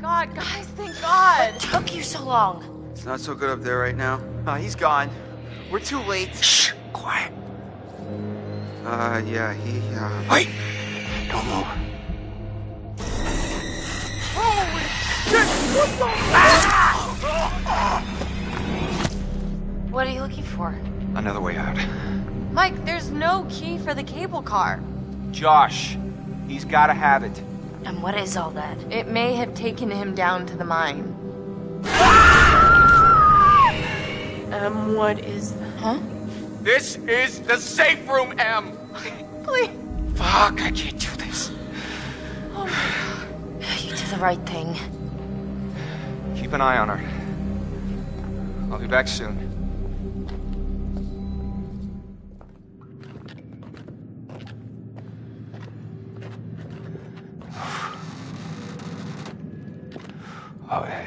god, guys, thank God. What took you so long? It's not so good up there right now. Uh, he's gone. We're too late. Shh! Quiet. Uh, yeah, he, uh... Wait! Don't move. Holy shit! What the... Ah! What are you looking for? Another way out. Mike, there's no key for the cable car. Josh. He's gotta have it. And what is all that? It may have taken him down to the mine. Um, what is... Huh? This is the safe room, Em! Please. Fuck, I can't do this. Oh you did the right thing. Keep an eye on her. I'll be back soon. Okay,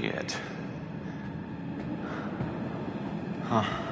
Shit. Huh.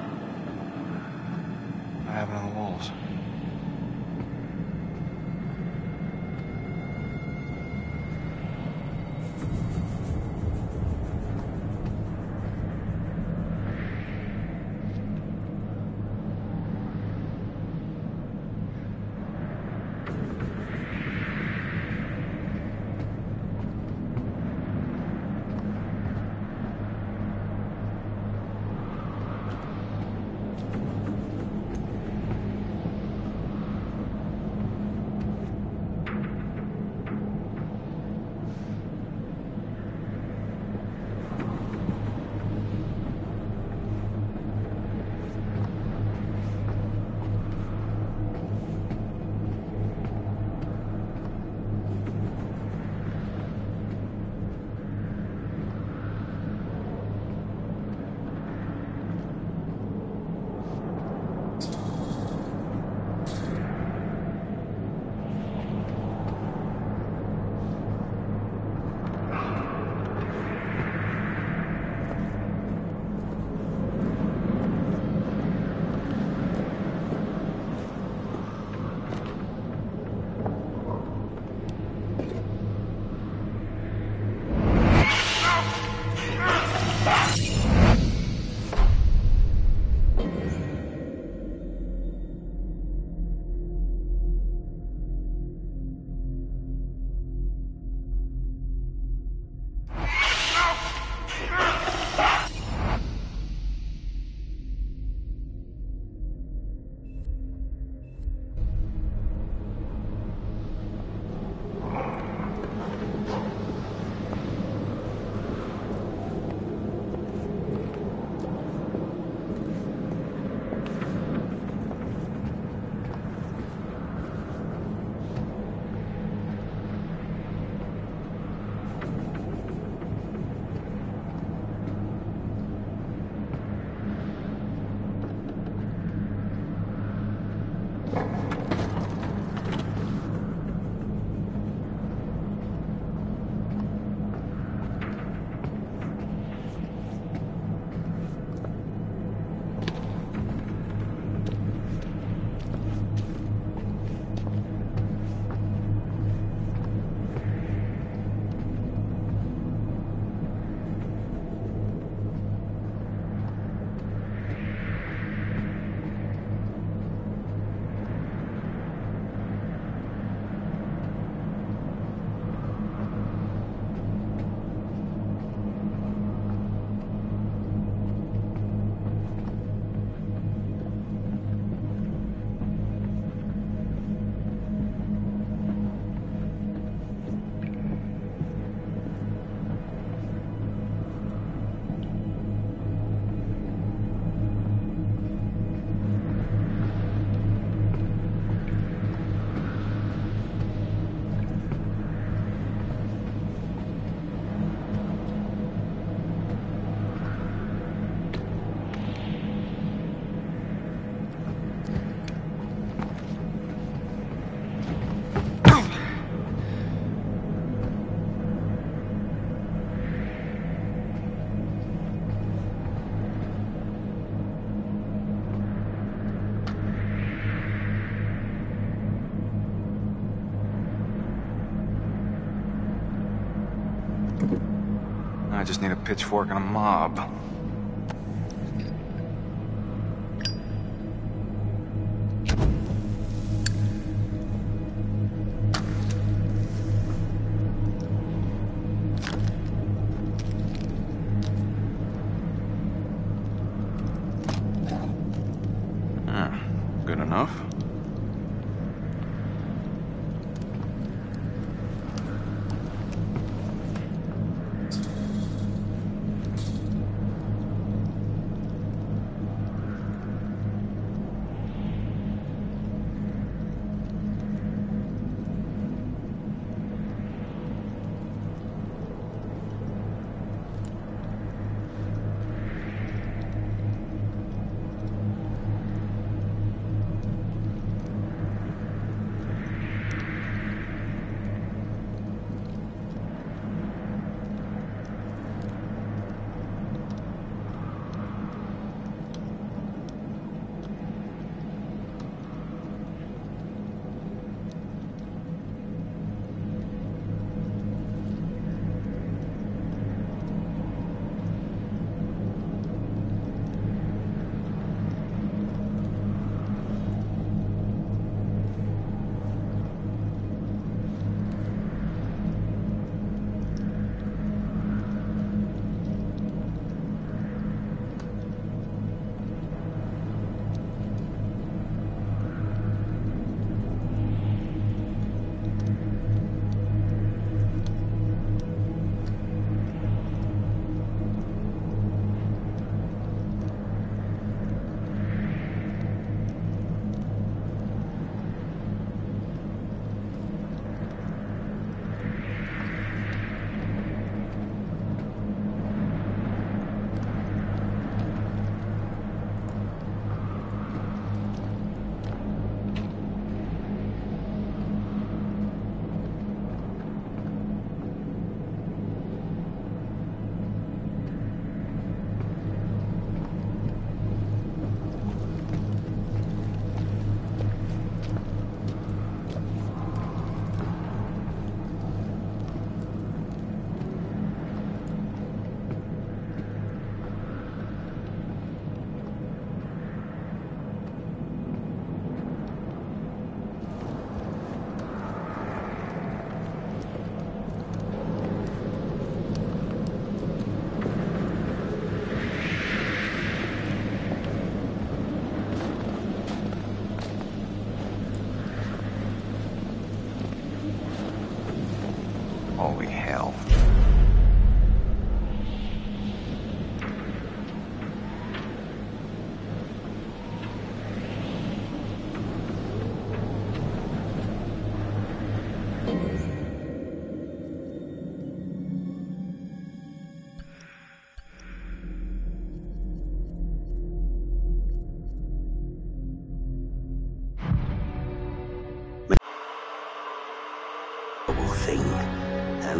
Pitchfork and a mob.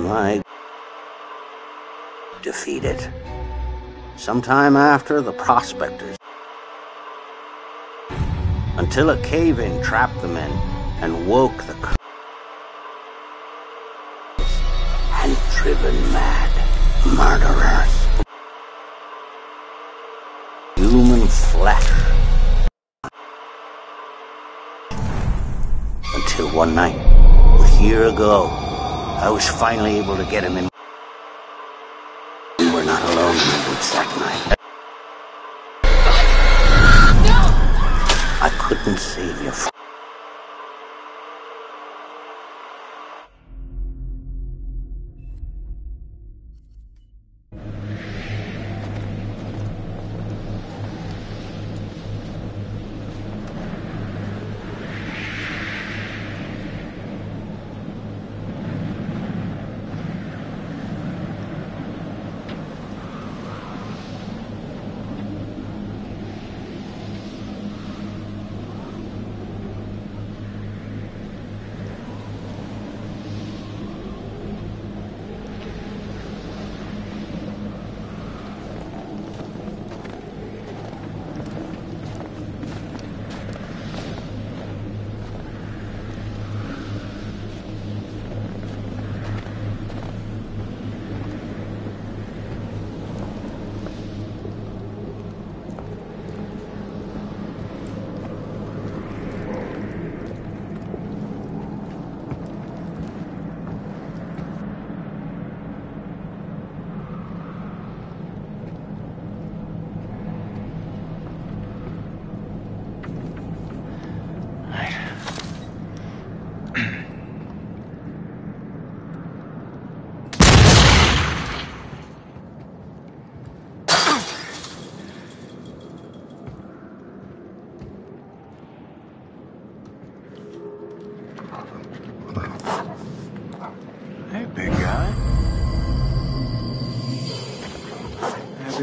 And defeated. Sometime after, the prospectors. Until a cave in trapped them in and woke the. And driven mad murderers. Human flesh. Until one night, a year ago, I was finally able to get him in. We were not alone in the woods that night. I couldn't save you.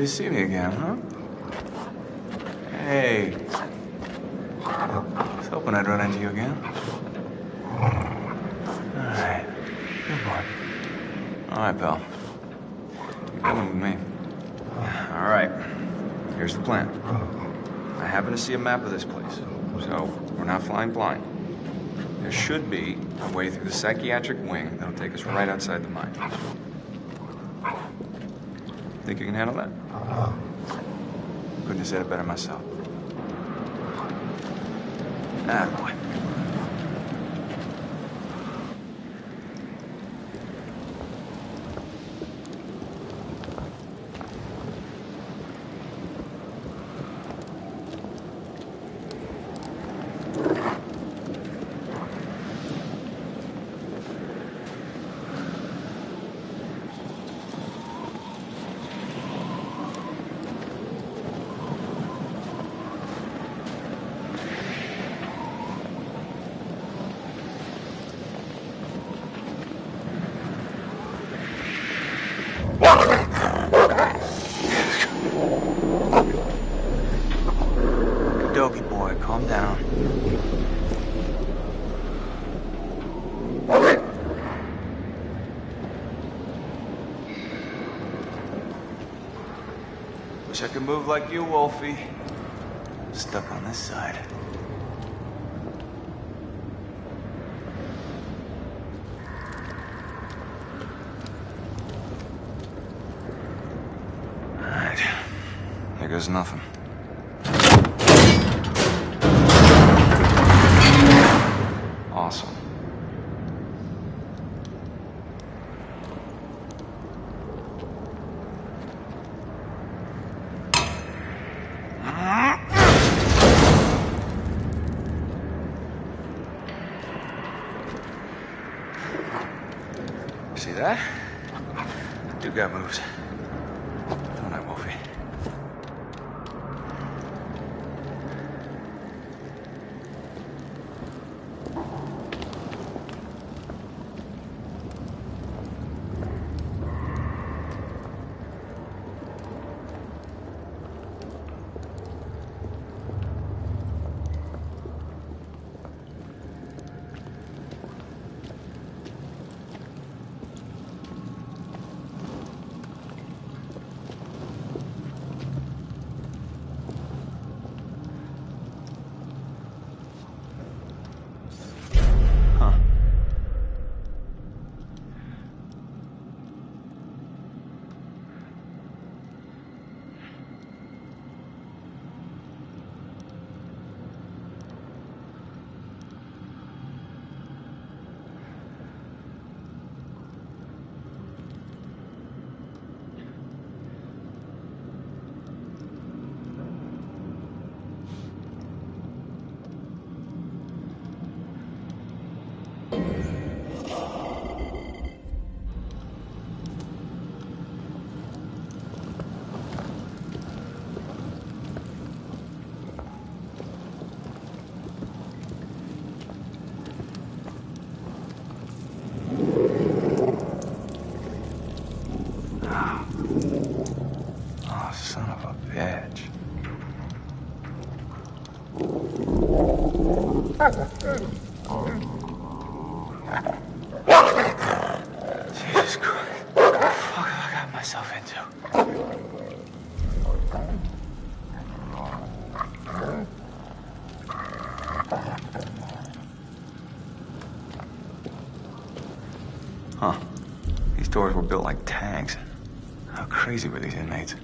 To see me again, huh? Hey. I was hoping I'd run into you again. All right. Good boy. All right, pal. You're coming with me. All right. Here's the plan. I happen to see a map of this place, so we're not flying blind. There should be a way through the psychiatric wing that'll take us right outside the mine. Think you can handle that? Couldn't have said it better myself. Ah, boy. Doggy boy, calm down. Like you, Wolfie. Stuck on this side. Alright. There goes nothing. doors were built like tanks. How crazy were these inmates?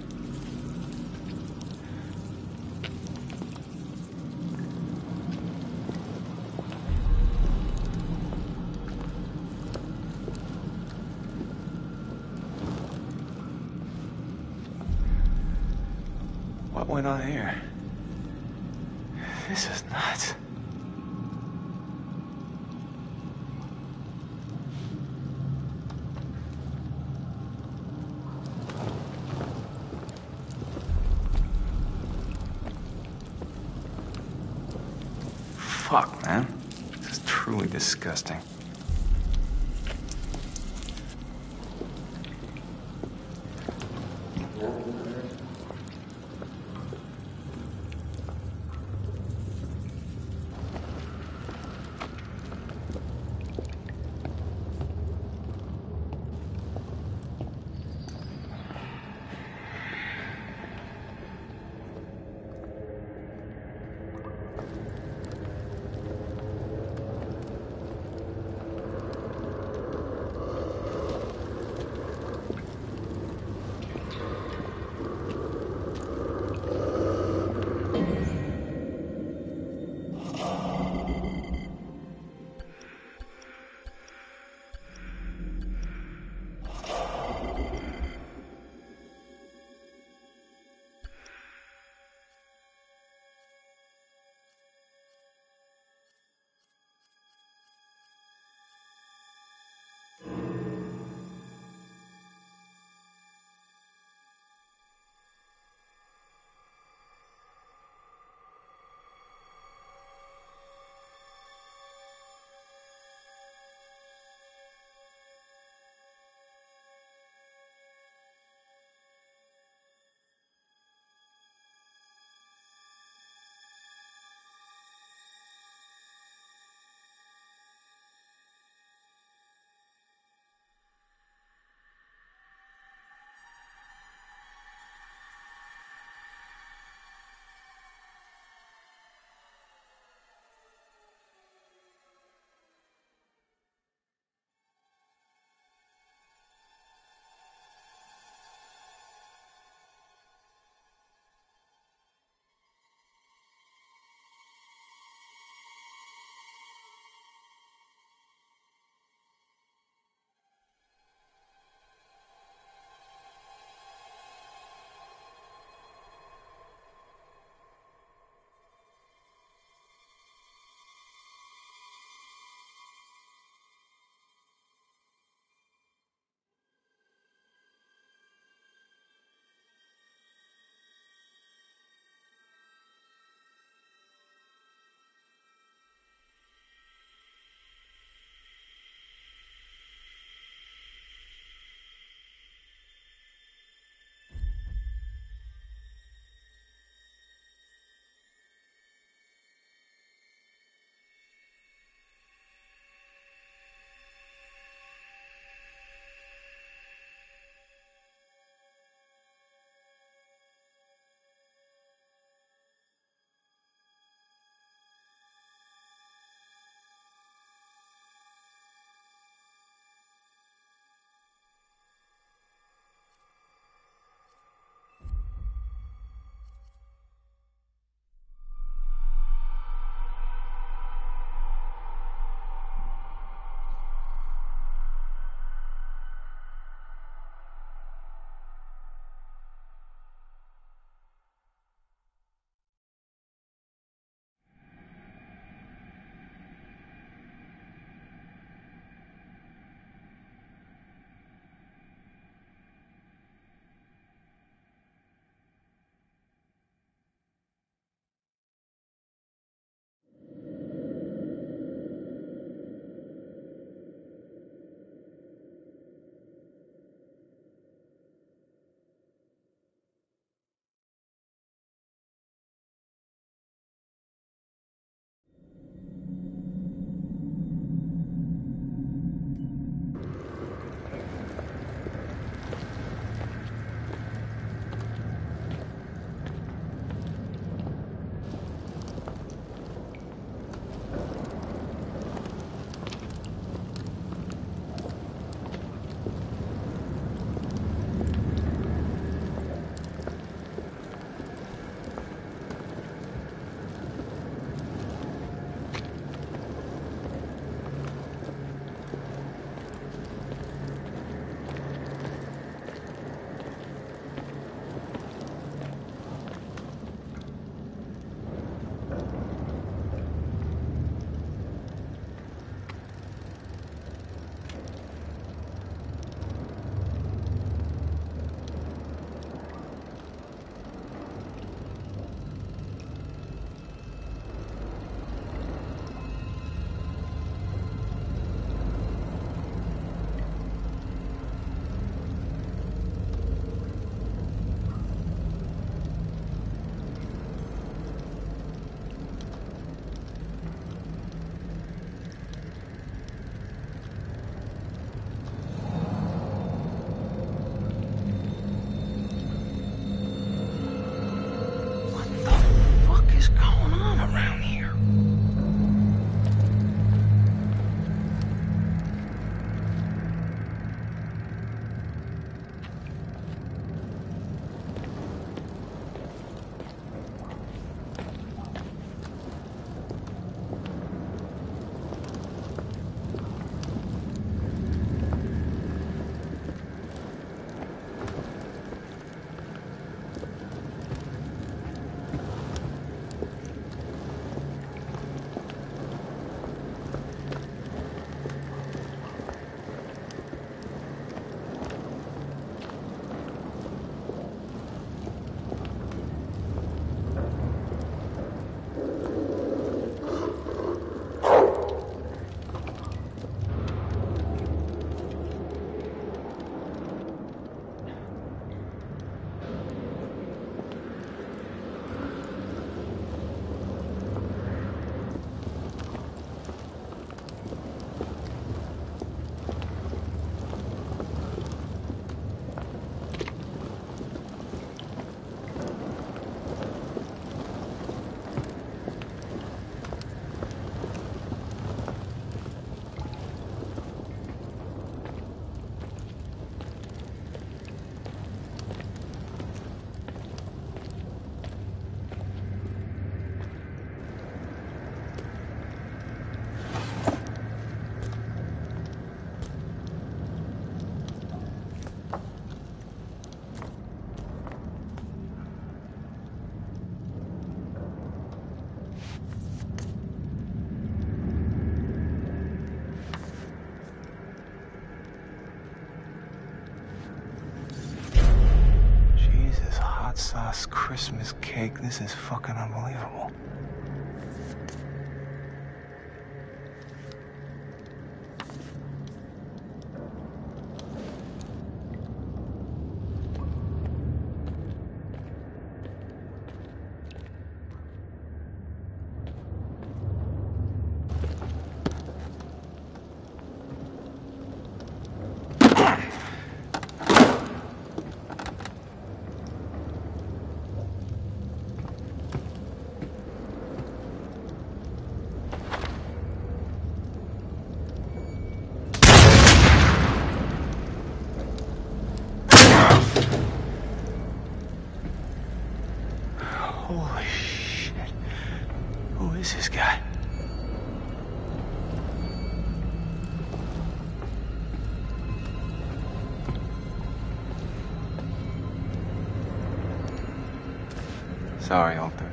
Sorry, Alter.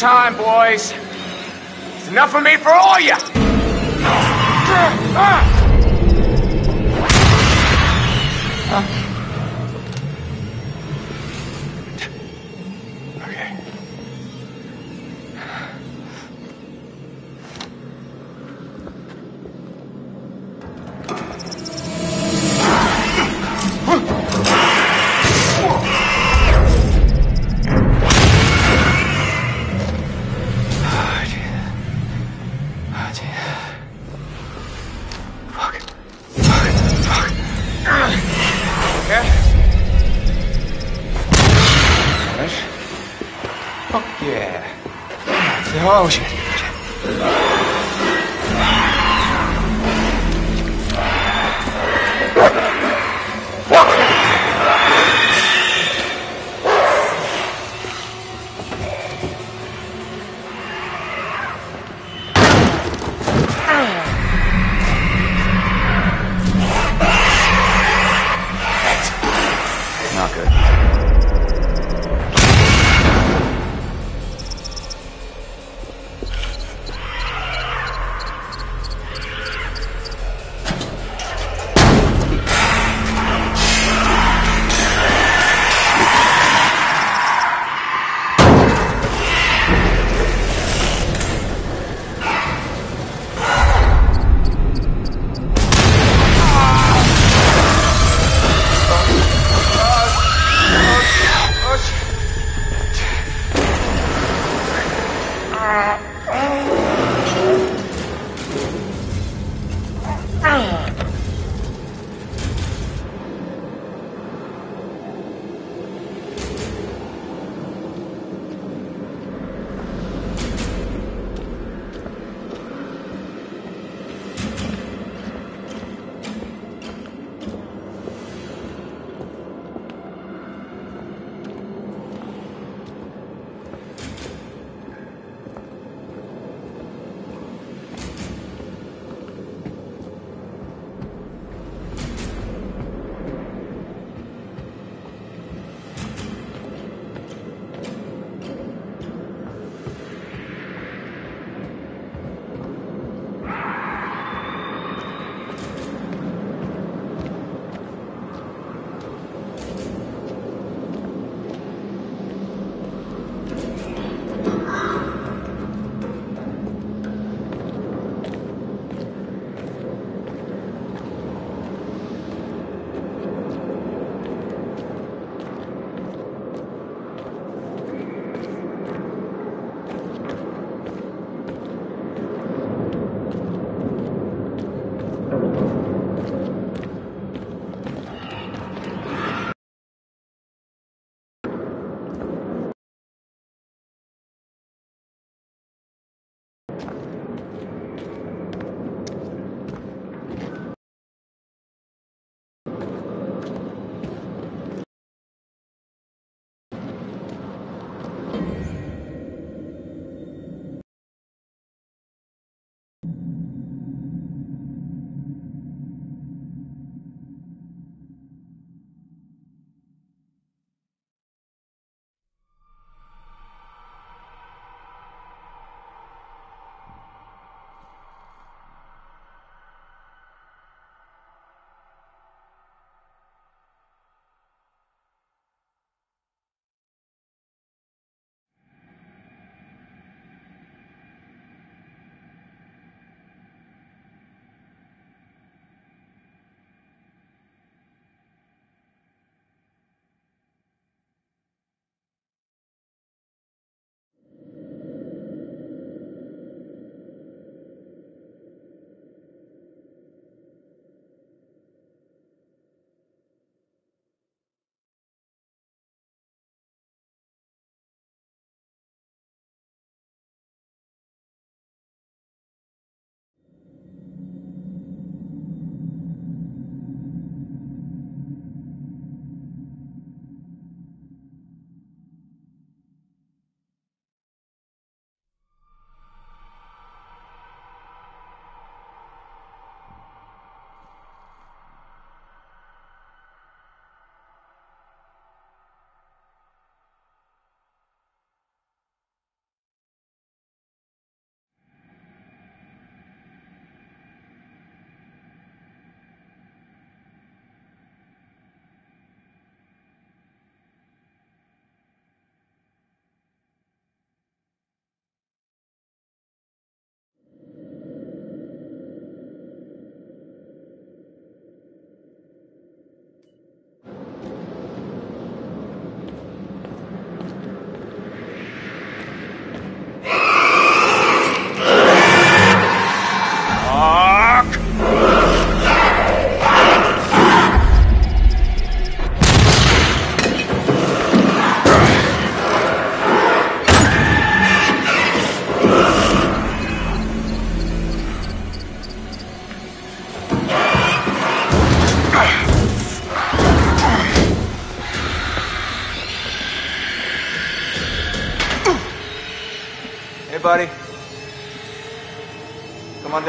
time, boys. It's enough of me for all you. Fuck yeah. Oh, shit. shit.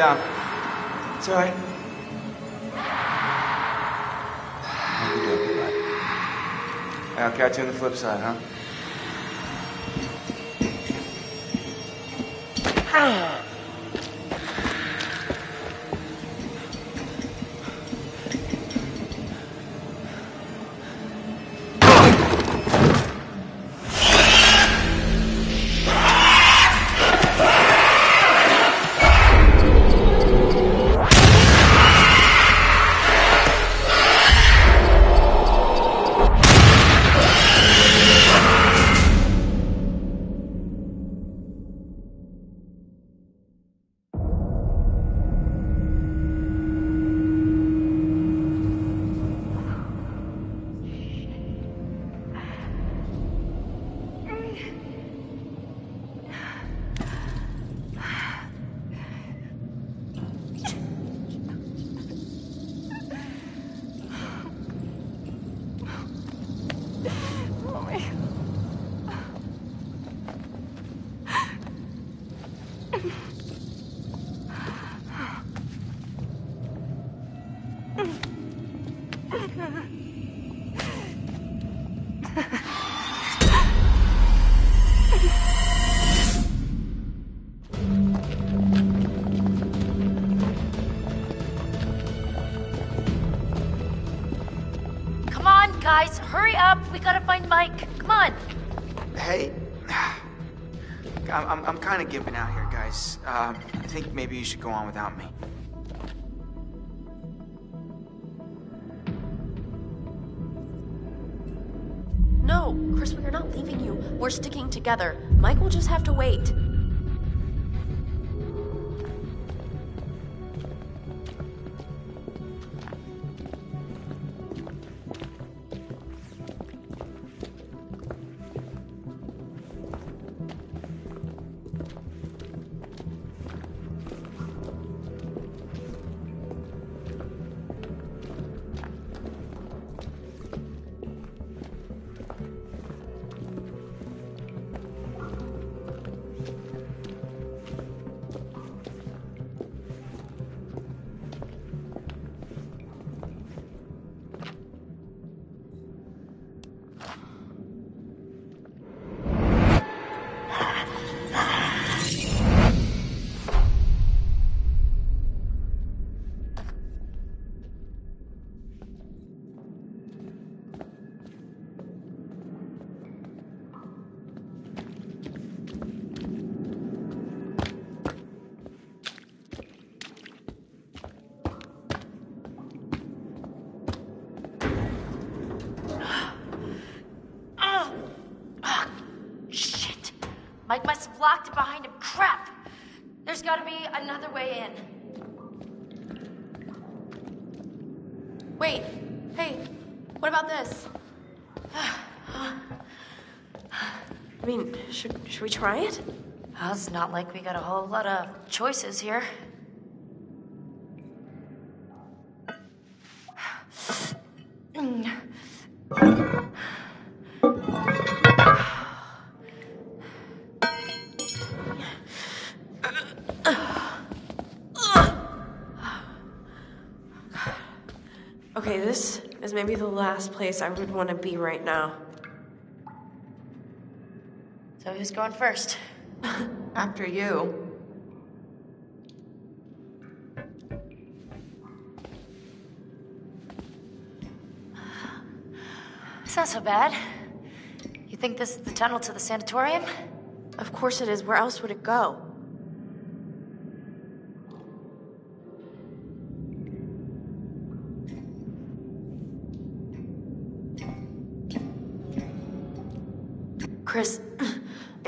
Down. It's all right. Okey-dokey, bud. I'll catch you on the flip side, huh? Come ah. Maybe you should go on without me. No, Chris, we are not leaving you. We're sticking together. Mike will just have to wait. Well, it's not like we got a whole lot of choices here. Okay, this is maybe the last place I would want to be right now. So who's going first? After you. It's not so bad. You think this is the tunnel to the sanatorium? Of course it is. Where else would it go?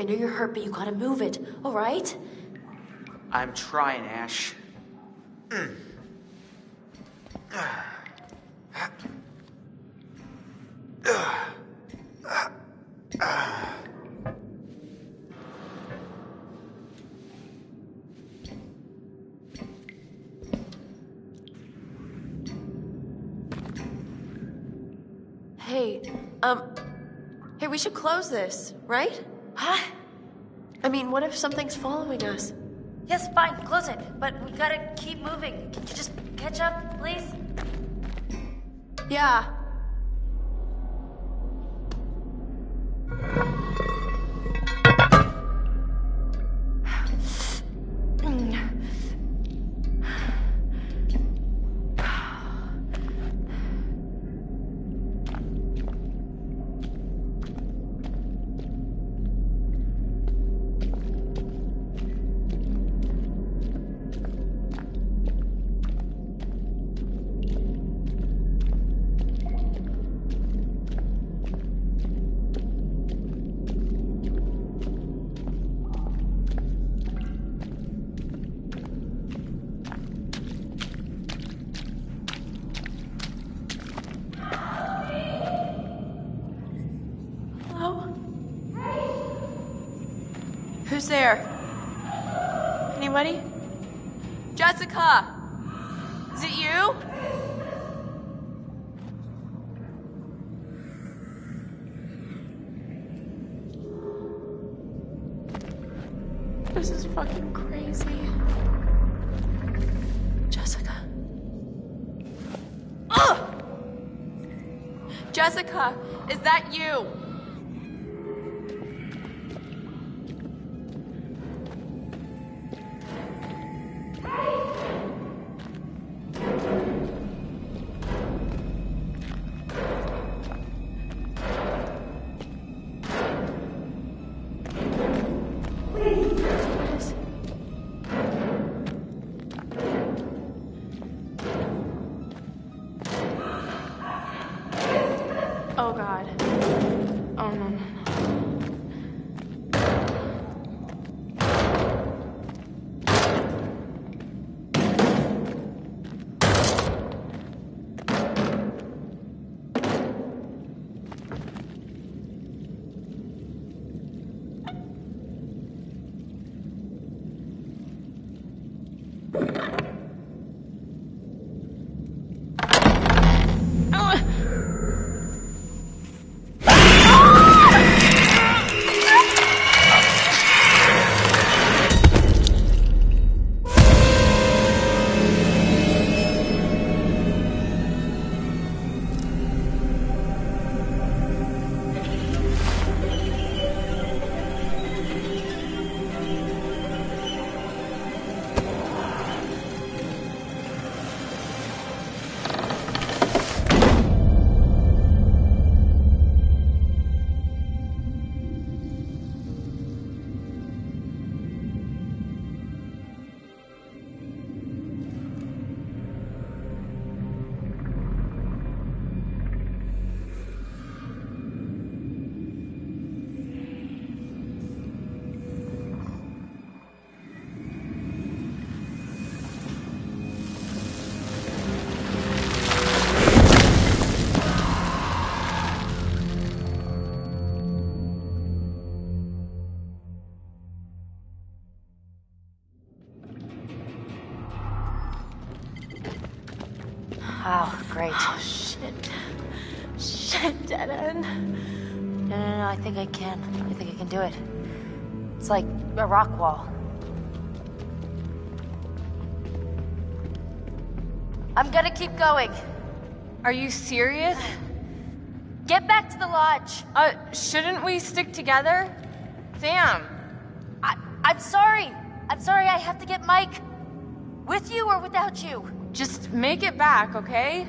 I know you're hurt, but you gotta move it, all right? I'm trying, Ash. Hey, um, hey, we should close this, right? Huh? I mean, what if something's following us? Yes, fine, close it. But we gotta keep moving. Can you just catch up, please? Yeah. Oh. Oh shit. Shit, dead end. No, no, no, I think I can. I think I can do it. It's like a rock wall. I'm gonna keep going. Are you serious? Get back to the lodge. Uh, shouldn't we stick together? Sam, I, I'm sorry. I'm sorry I have to get Mike. With you or without you? just make it back, okay?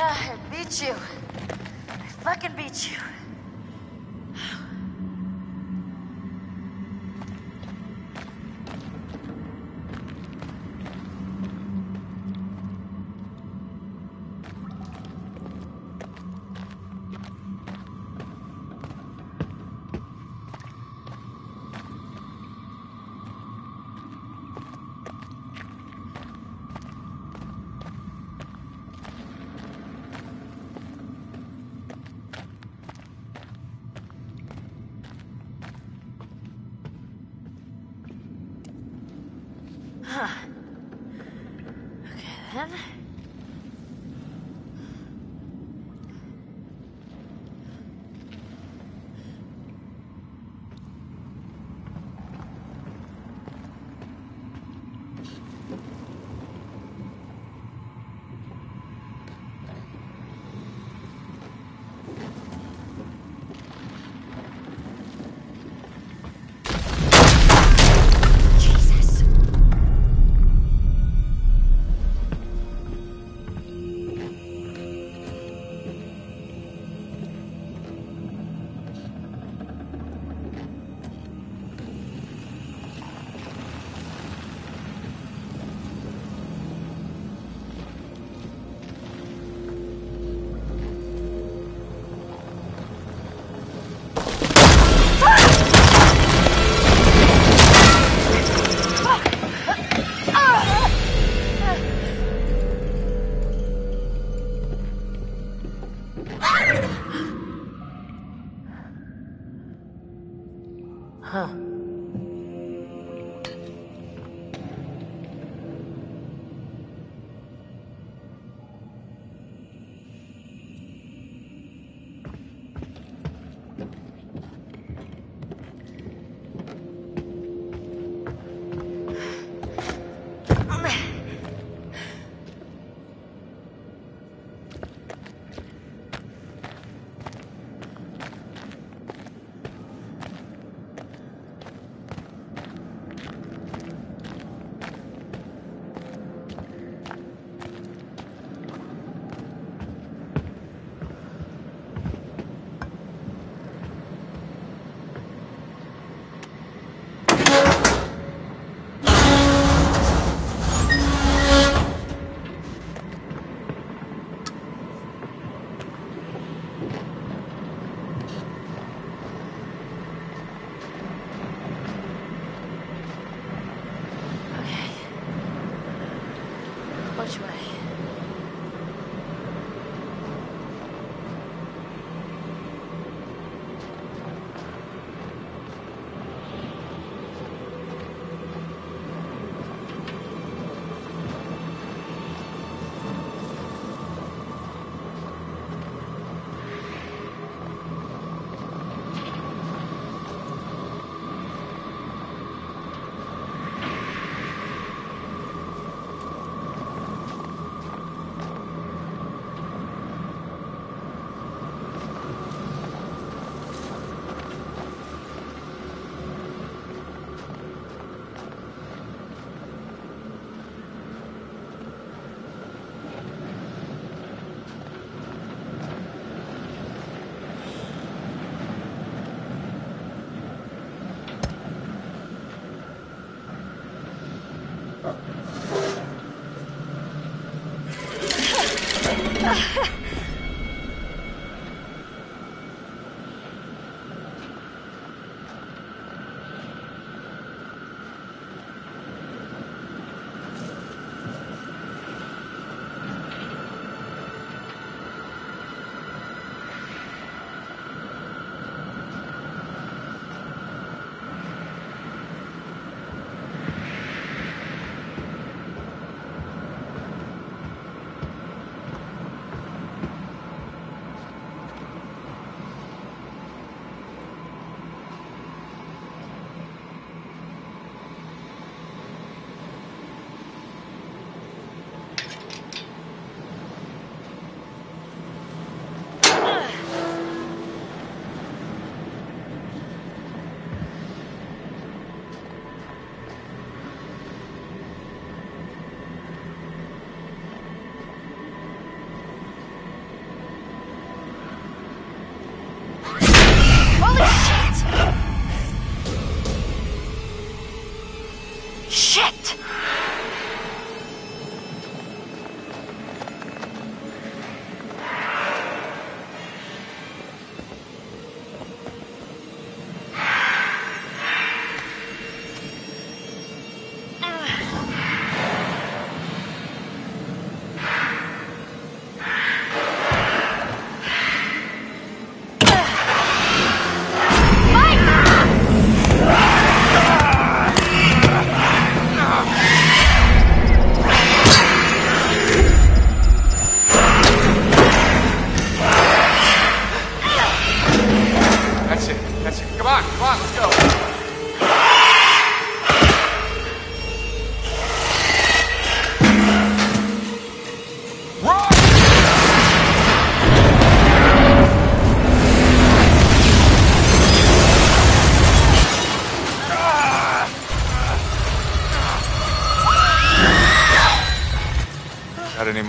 Ah, I beat you. I fucking beat you.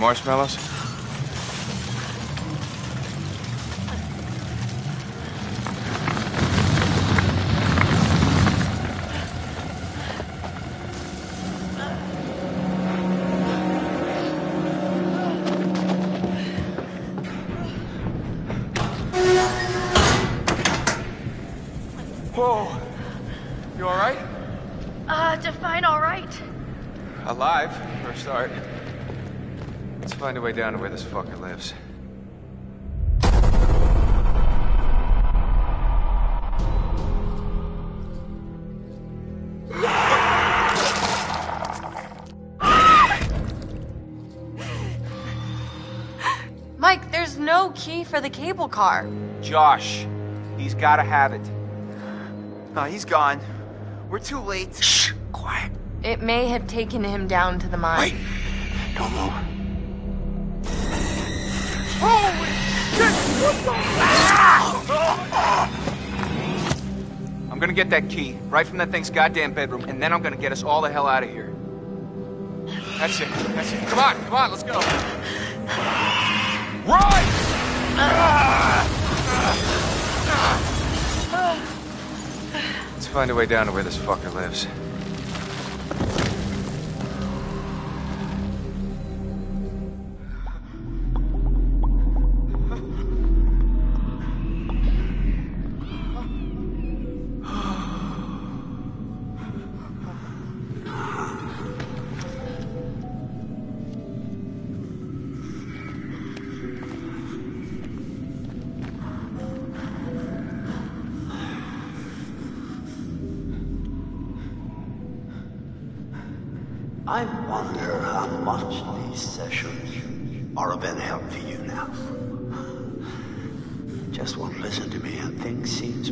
Marshmallows? the way down to where this fucker lives. Mike, there's no key for the cable car. Josh, he's gotta have it. Uh, he's gone. We're too late. Shh, quiet. It may have taken him down to the mine. Wait, don't move. I'm gonna get that key right from that thing's goddamn bedroom, and then I'm gonna get us all the hell out of here. That's it. That's it. Come on, come on, let's go. Run! Let's find a way down to where this fucker lives.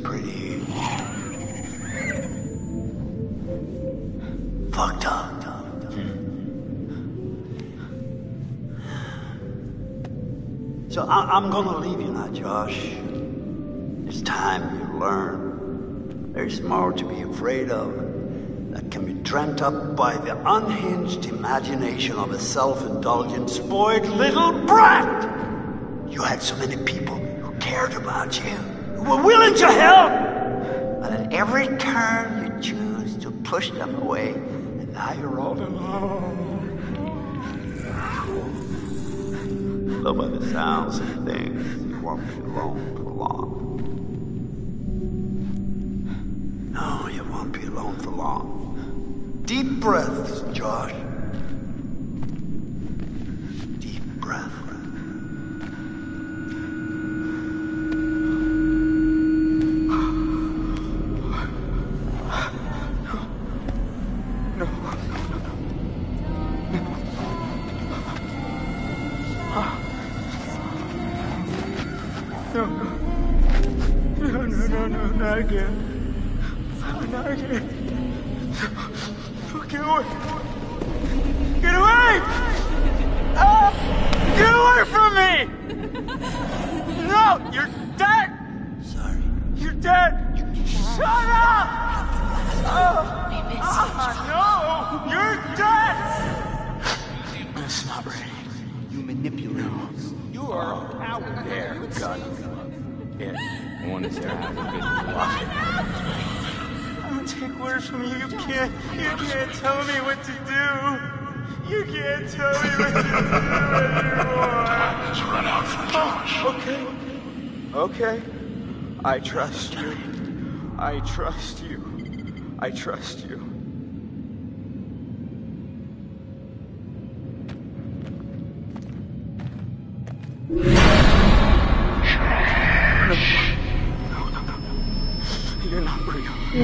Pretty fucked up. So I- I'm gonna leave you now, Josh. It's time you learn. There's more to be afraid of that can be dreamt up by the unhinged imagination of a self-indulgent, spoiled little brat. You had so many people who cared about you, were willing to help, but at every turn you choose to push them away, and now you're all alone. Though by the sounds of things, you won't be alone for long. No, you won't be alone for long. Deep breaths, Josh. Deep breath. Here, the one that's there has a good watch it. I don't take orders from you. You can't. You can't tell me what to do. You can't tell me what to do anymore. Let's run out for Josh. Okay. Okay. I trust you. I trust you. I trust you.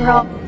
你好。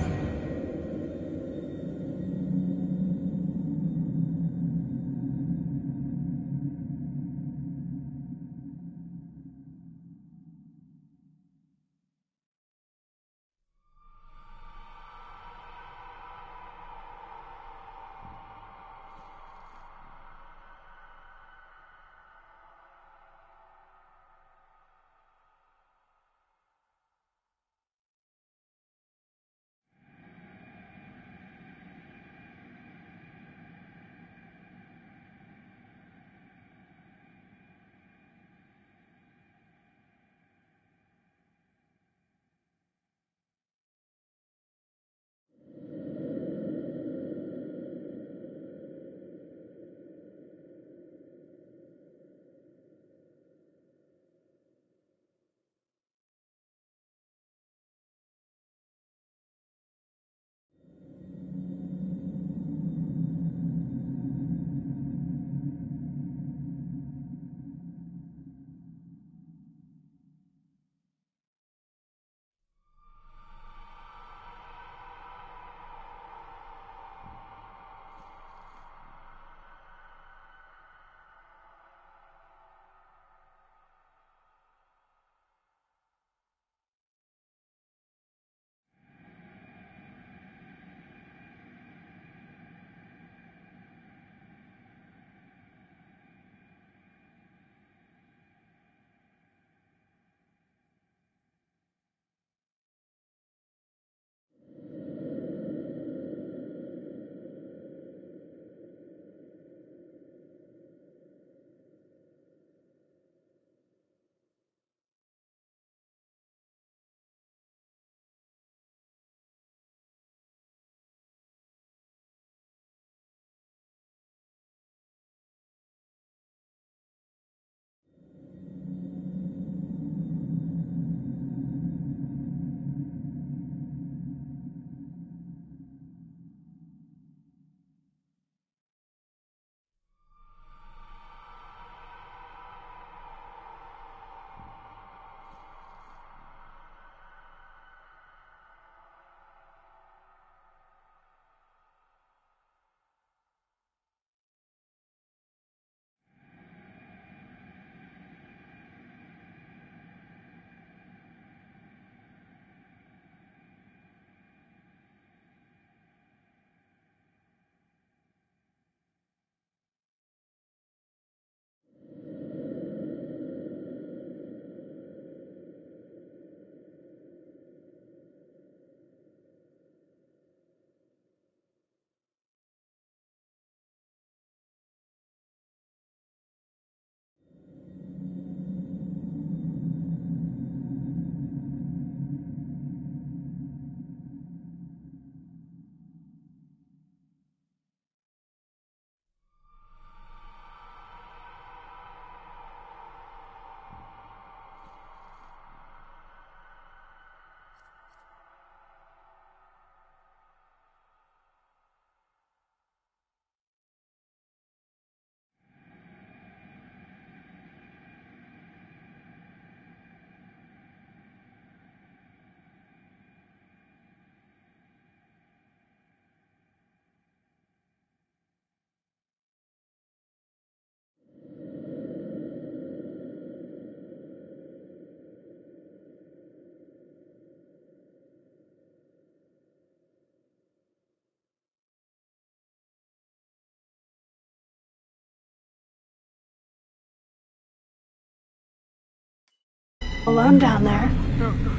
Alone down there. No, no.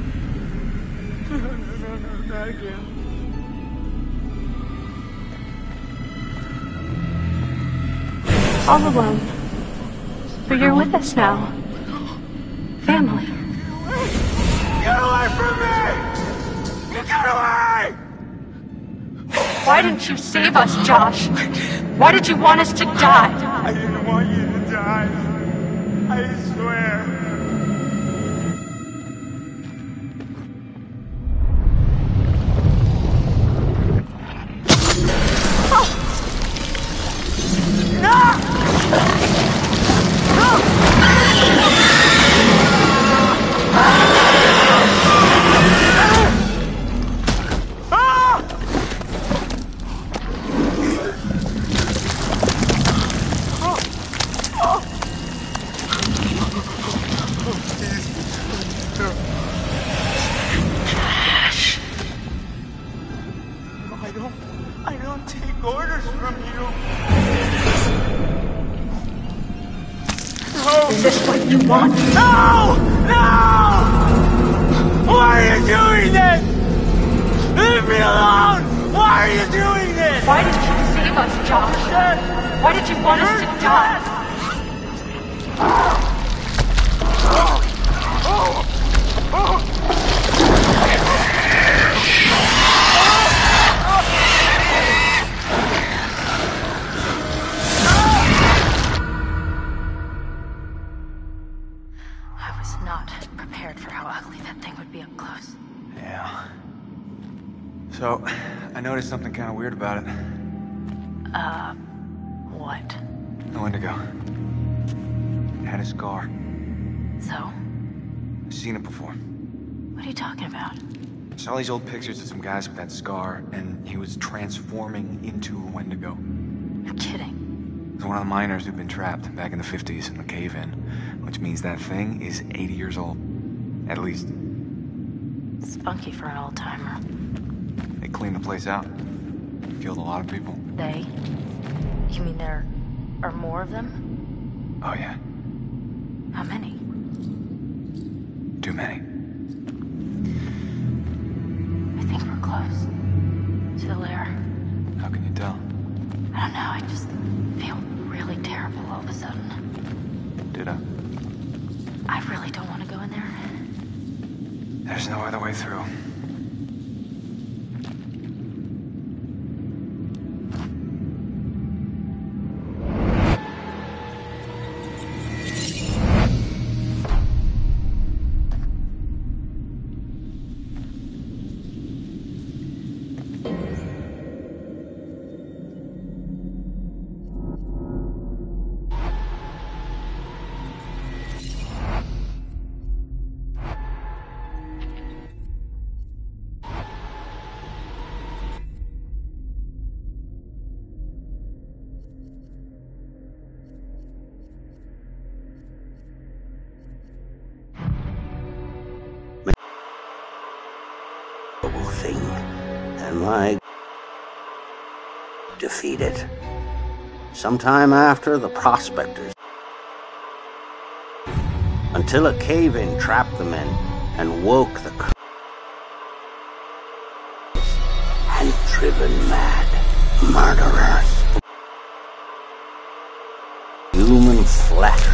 No, no, no, no, not again. All alone. But you're with us now. Family. Get away from me! Get away! Why didn't you save us, Josh? Why did you want us to die? I didn't want you to die. I swear. Saw these old pictures of some guys with that scar, and he was transforming into a Wendigo. You're kidding. Was one of the miners who'd been trapped back in the 50s in the cave-in, which means that thing is 80 years old. At least. Spunky for an old timer. They cleaned the place out. Killed a lot of people. They? You mean there are more of them? Oh, yeah. How many? Too many. Close. To the lair. How can you tell? I don't know, I just feel really terrible all of a sudden. Did I? I really don't want to go in there. There's no other way through. Sometime after the prospectors. Until a cave-in trapped them in and woke the and driven mad murderers. Human flesh.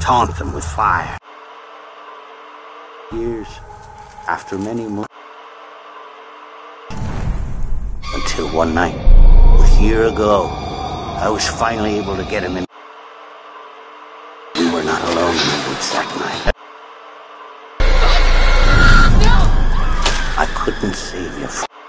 Taunt them with fire. Years after many months. Until one night, a year ago, I was finally able to get him in. We were not alone in the woods that night. I couldn't save you.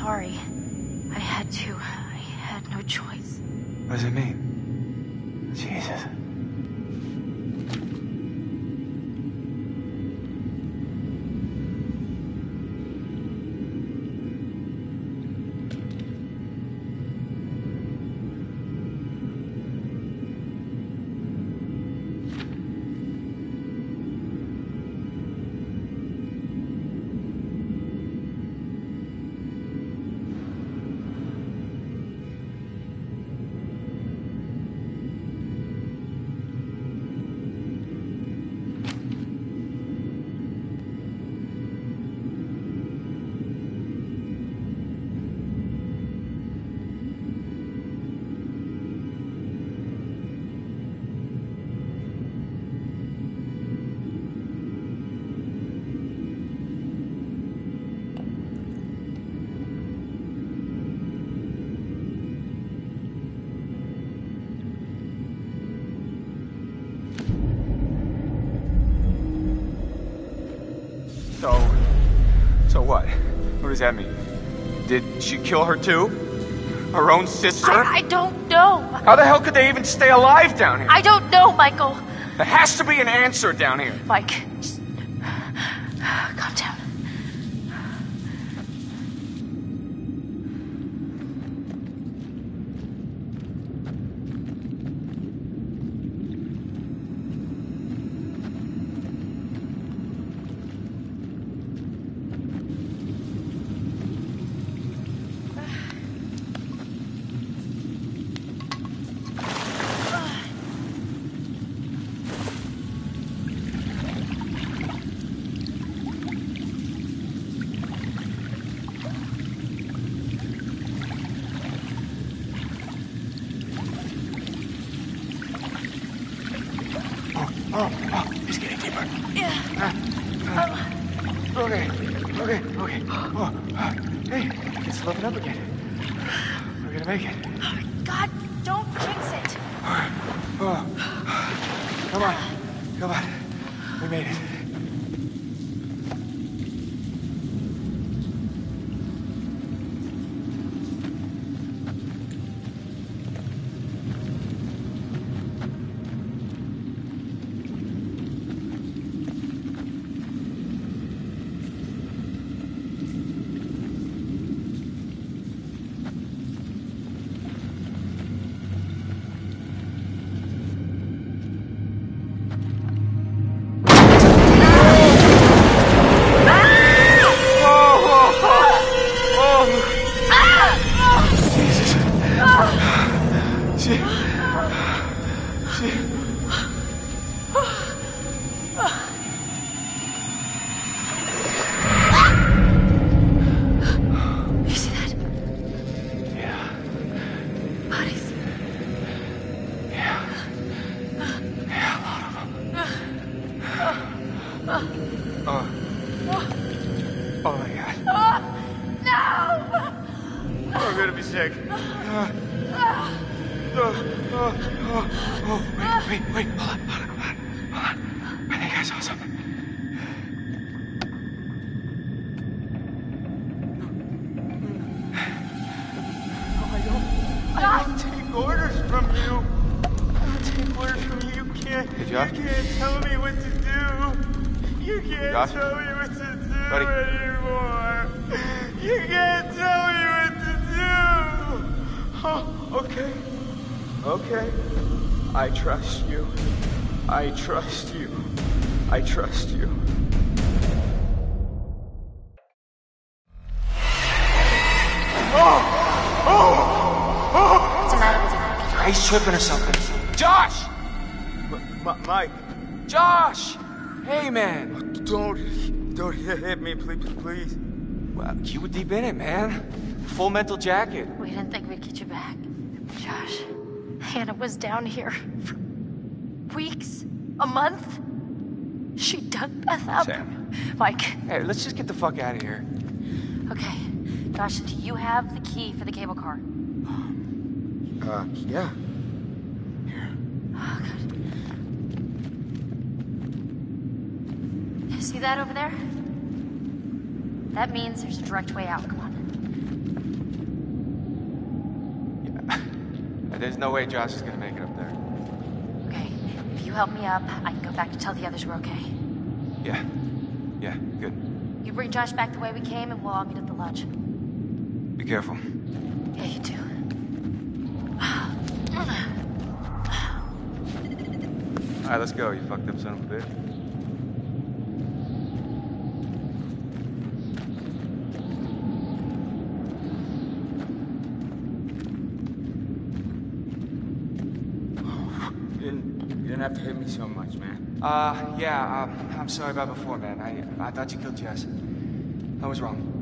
sorry. I had to. I had no choice. What does it mean? Emmy. Did she kill her too? Her own sister? I, I don't know. How the hell could they even stay alive down here? I don't know, Michael. There has to be an answer down here. Mike, Oh. Oh. Oh my god. Oh, no! I'm gonna be sick. Oh, oh, oh, oh. Wait, wait, wait. Hold on, hold on. Josh? tell me what to do Buddy? anymore. You can't tell me what to do. Oh, okay. Okay. I trust you. I trust you. I trust you. What's the matter with you? He's tripping or something. Josh! M- Mike, Josh! Hey, man. Don't, don't hit me, please, please. Well, you were deep in it, man. Full mental jacket. We didn't think we'd get you back. Josh, Hannah was down here for weeks, a month. She dug Beth up. Sam. Mike, Hey, let's just get the fuck out of here. okay. Josh, do you have the key for the cable car? Uh, yeah. Oh, God. See that over there? That means there's a direct way out. Come on. There's no way Josh is gonna make it up there. Okay. If you help me up, I can go back to tell the others we're okay. Yeah. Yeah, good. You bring Josh back the way we came, and we'll all meet at the lodge. Be careful. Yeah, you too. All right, let's go, you fucked up son of a bitch. You didn't, you didn't have to hit me so much, man. Uh, yeah, um, I'm sorry about before, man. I, I thought you killed Jess. I was wrong.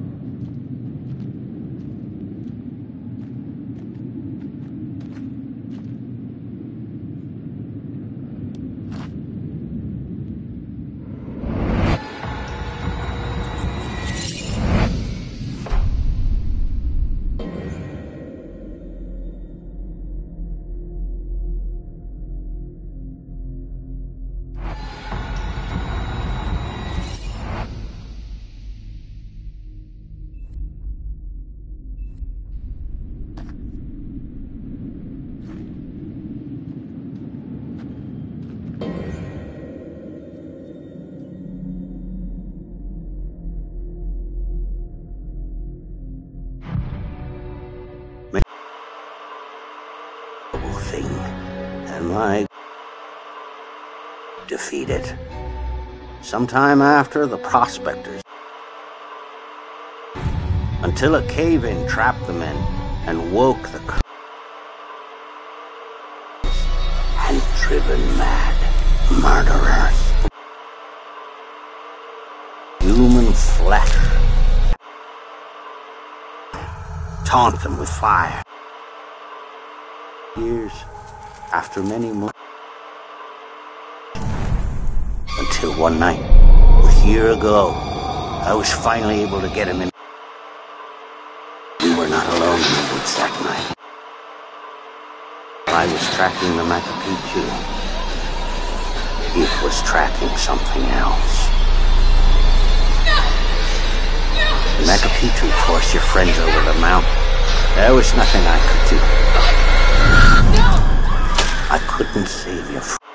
Sometime after the prospectors, until a cave-in trapped them in and woke the and driven mad murderers. Human flesh. Taunt them with fire. Years after many months. Until one night, a year ago, I was finally able to get him in. We were not alone in the woods that night. I was tracking the Machu. It was tracking something else. The Machu forced your friends over the mountain. There was nothing I could do. I couldn't save you. Could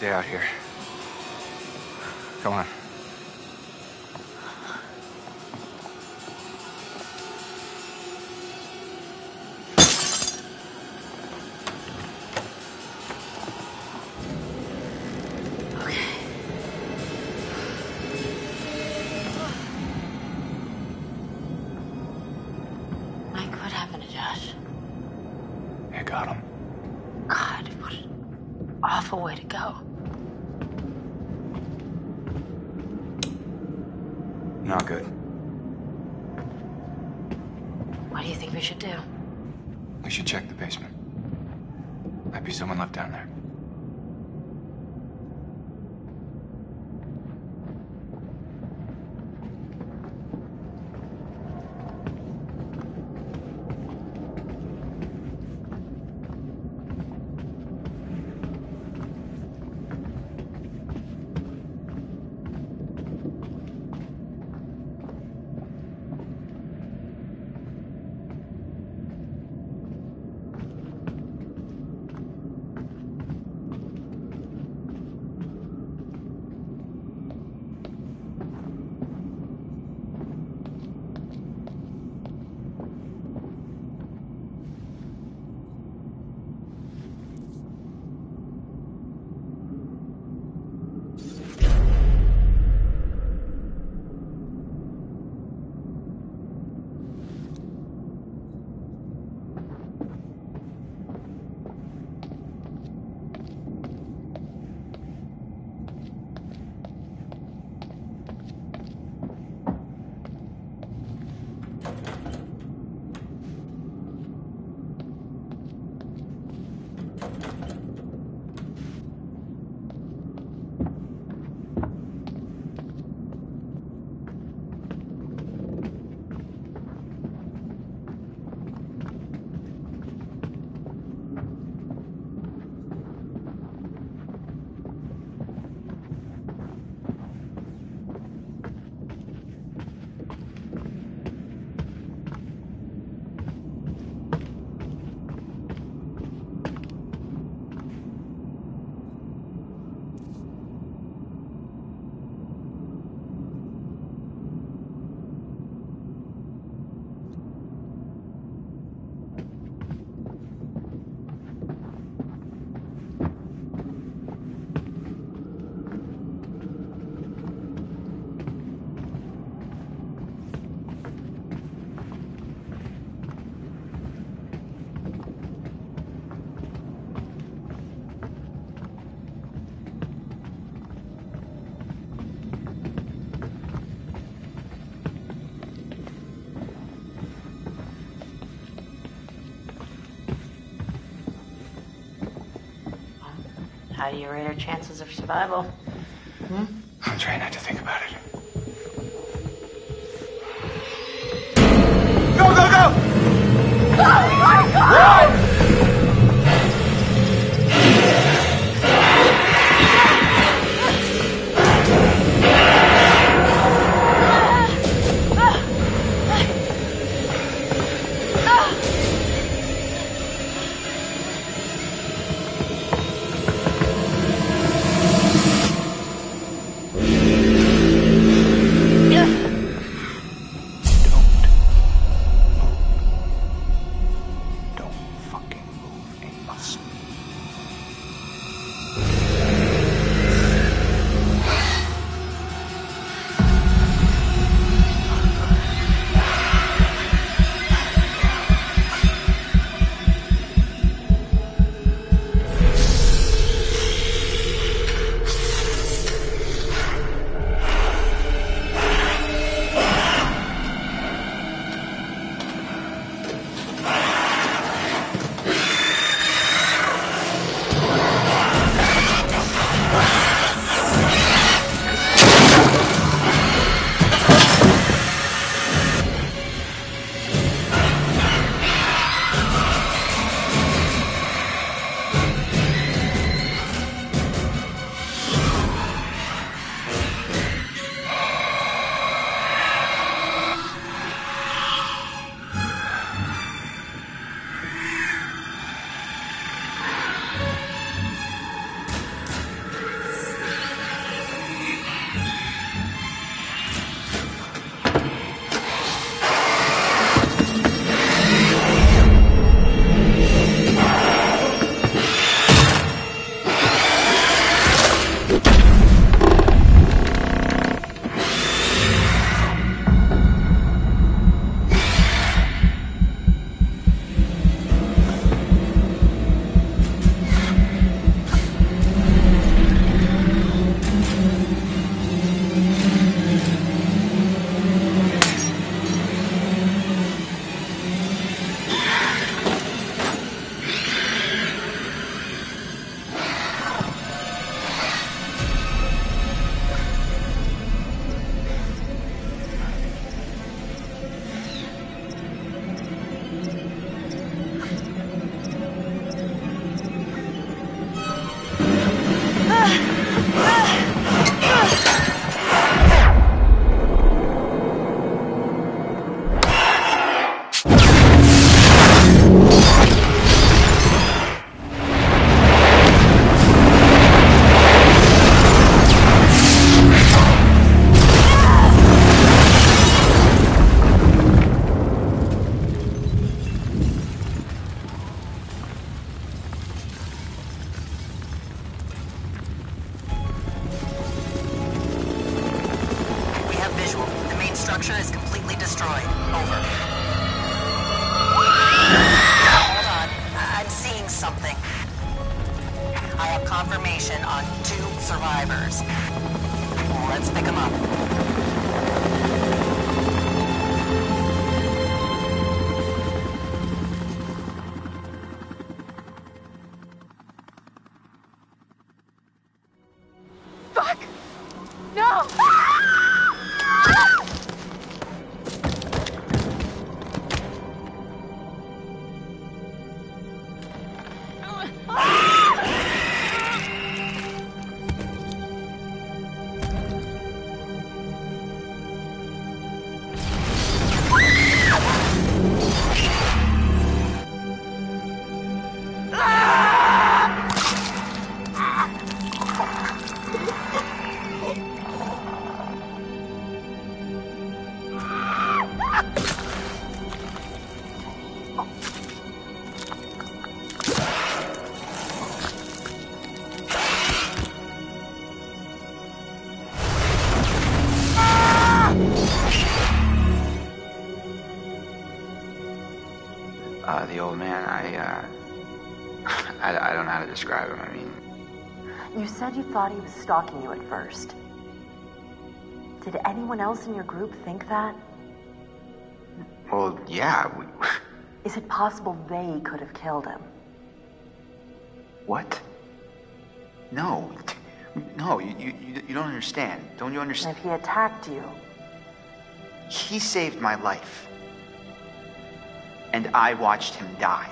stay out here. You rate our chances of survival? Stalking you at first. Did anyone else in your group think that? well, yeah. We, Is it possible they could have killed him? what? No, no, you, you, you- you don't understand. Don't you understand? if he attacked you, He saved my life, and I watched him die.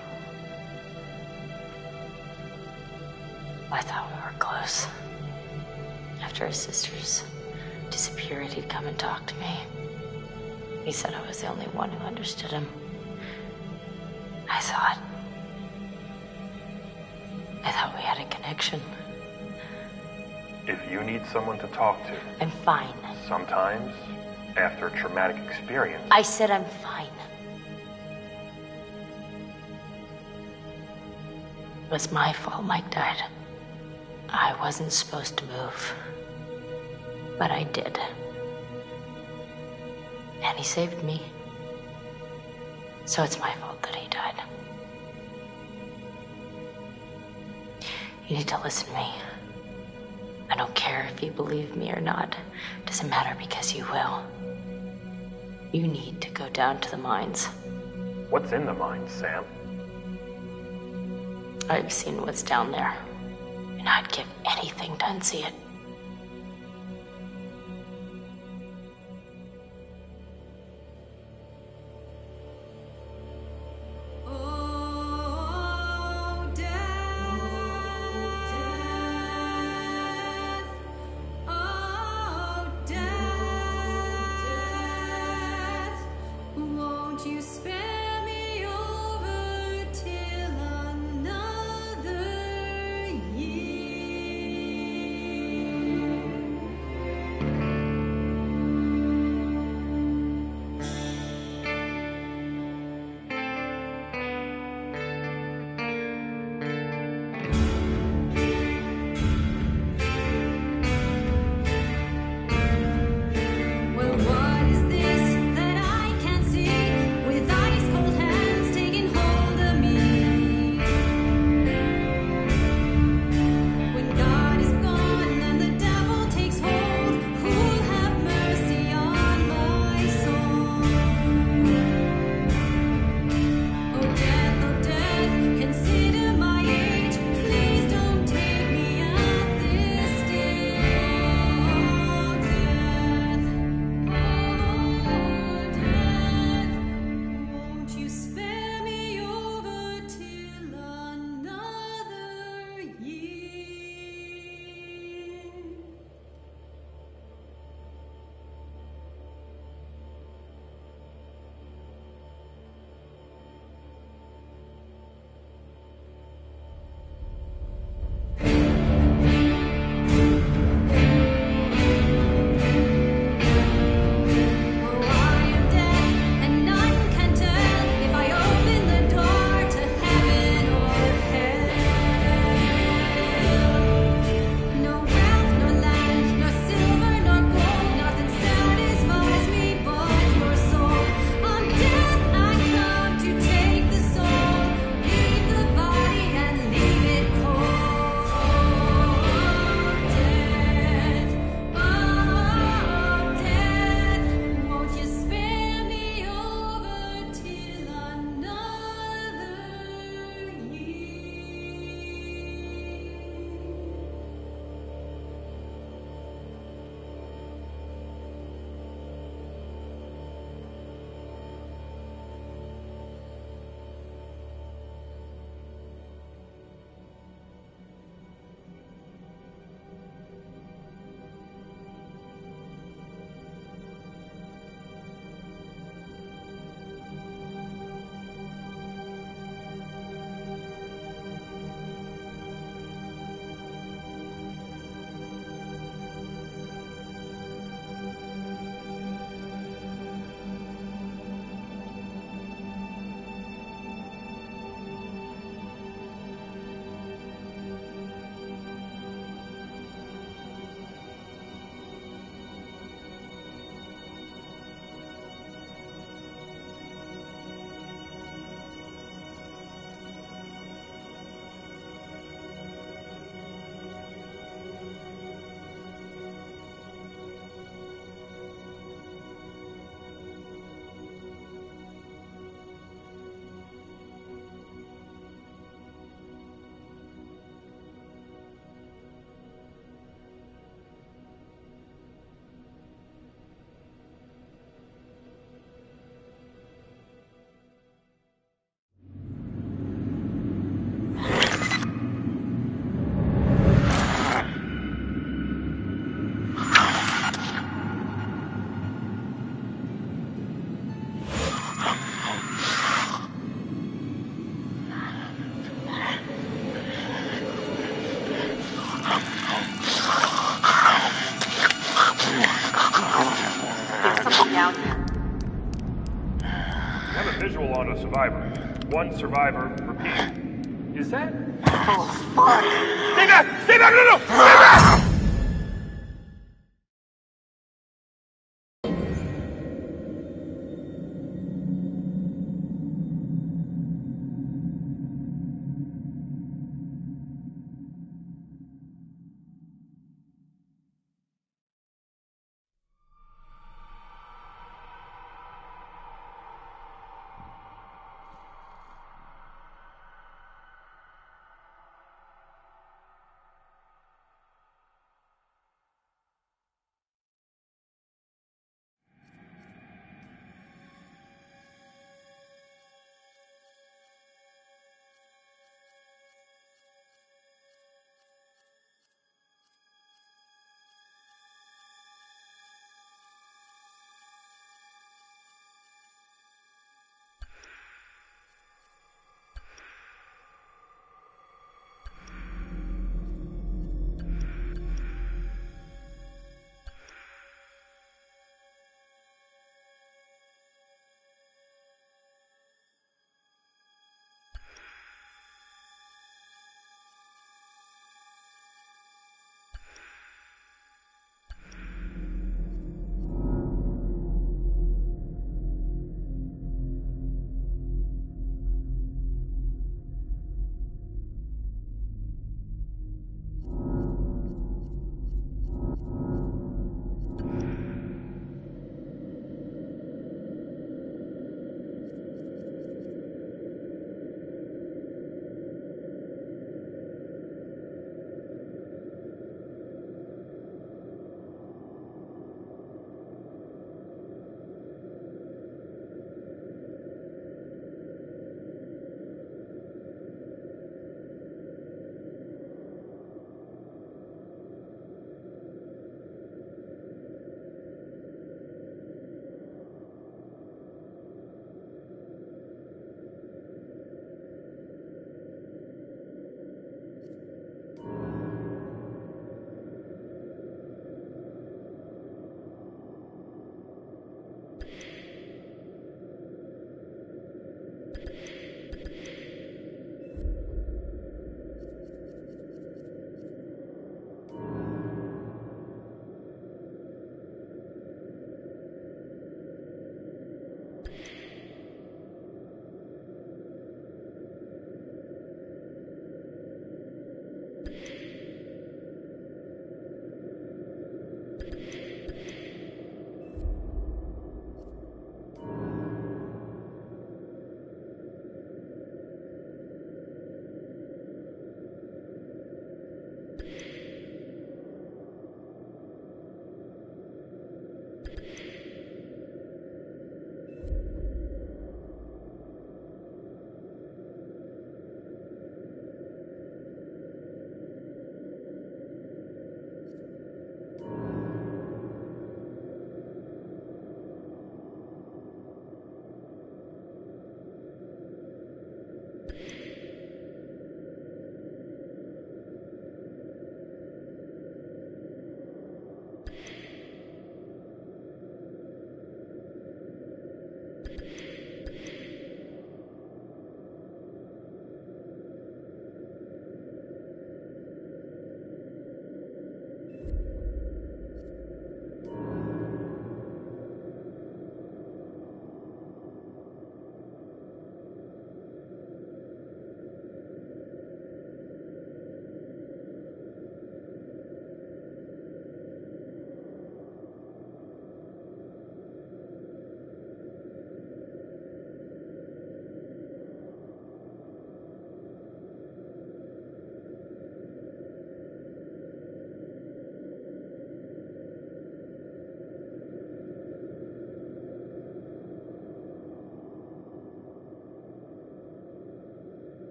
He said I was the only one who understood him. I thought. I thought we had a connection. If you need someone to talk to, I'm fine. sometimes, after a traumatic experience, I said I'm fine. It was my fault Mike died. I wasn't supposed to move. But I did. And he saved me. So it's my fault that he died. You need to listen to me. I don't care if you believe me or not. It doesn't matter because you will. You need to go down to the mines. what's in the mines, Sam? I've seen what's down there, and I'd give anything to unsee it. Survivor. One survivor, repeat. Is that? Oh, fuck! Stay back! Stay back! No, no! Stay back!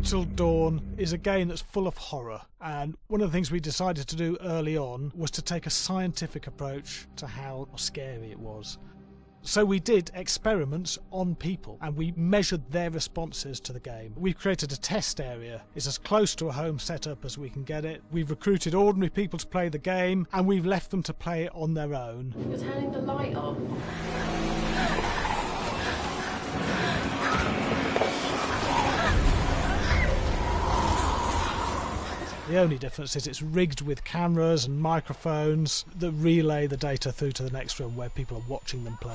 Until Dawn is a game that's full of horror. And one of the things we decided to do early on was to take a scientific approach to how scary it was. So we did experiments on people and we measured their responses to the game. We've created a test area. It's as close to a home setup as we can get it. We've recruited ordinary people to play the game and we've left them to play it on their own. You're turning the light off. The only difference is it's rigged with cameras and microphones that relay the data through to the next room where people are watching them play.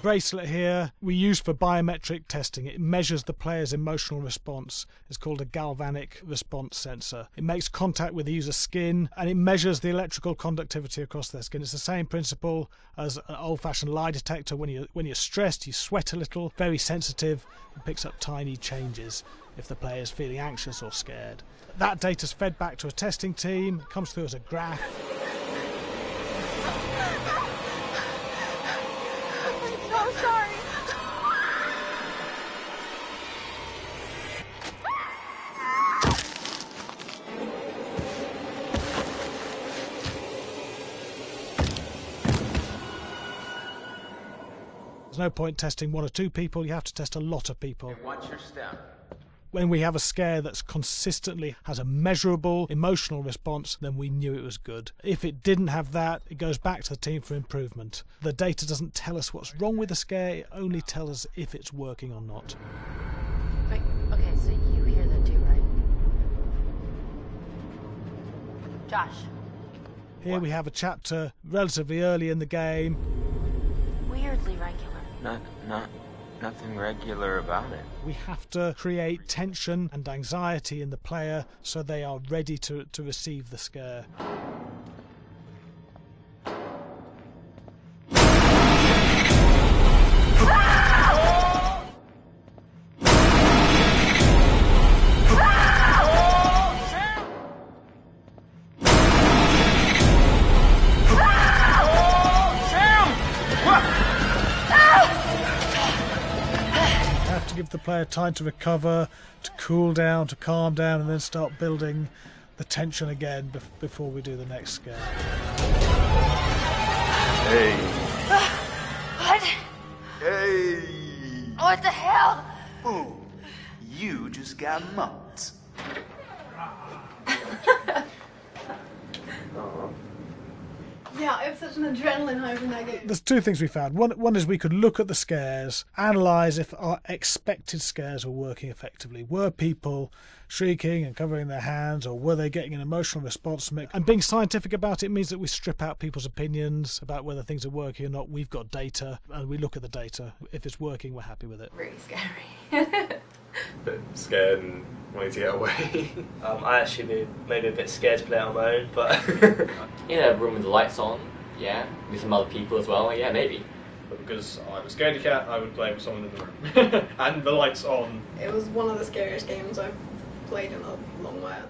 Bracelet here we use for biometric testing. It measures the player's emotional response. It's called a galvanic response sensor. It makes contact with the user's skin and it measures the electrical conductivity across their skin. It's the same principle as an old-fashioned lie detector. When you when you're stressed, you sweat a little. Very sensitive. It picks up tiny changes if the player is feeling anxious or scared. That data's fed back to a testing team, it comes through as a graph. I'm so sorry. There's no point testing one or two people, you have to test a lot of people. Watch your step. When we have a scare that's consistently has a measurable emotional response, then we knew it was good. If it didn't have that, it goes back to the team for improvement. The data doesn't tell us what's wrong with the scare, it only tells us if it's working or not. Wait, okay, so you hear that too, right? Josh, Here we have a chapter relatively early in the game. weirdly regular. Not, not, nothing regular about it. We have to create tension and anxiety in the player so they are ready to, to receive the scare. Ah! Player time to recover, to cool down, to calm down, and then start building the tension again bef- before we do the next scare. Hey. Ah, what? Hey. What the hell? Ooh, you just got mugged. Yeah, I have such an adrenaline high from that game. There's two things we found. One, one is we could look at the scares, analyse if our expected scares were working effectively. Were people shrieking and covering their hands, or were they getting an emotional response from it? And being scientific about it means that we strip out people's opinions about whether things are working or not. We've got data, and we look at the data. If it's working, we're happy with it. Really scary. bit scared and wanting to get away. Um, I actually be maybe a bit scared to play it on my own, but in a room with the lights on, Yeah, with some other people as well. Yeah, maybe. But because I'm a scaredy cat, I would play with someone in the room. and the lights on. It was one of the scariest games I've played in a long while.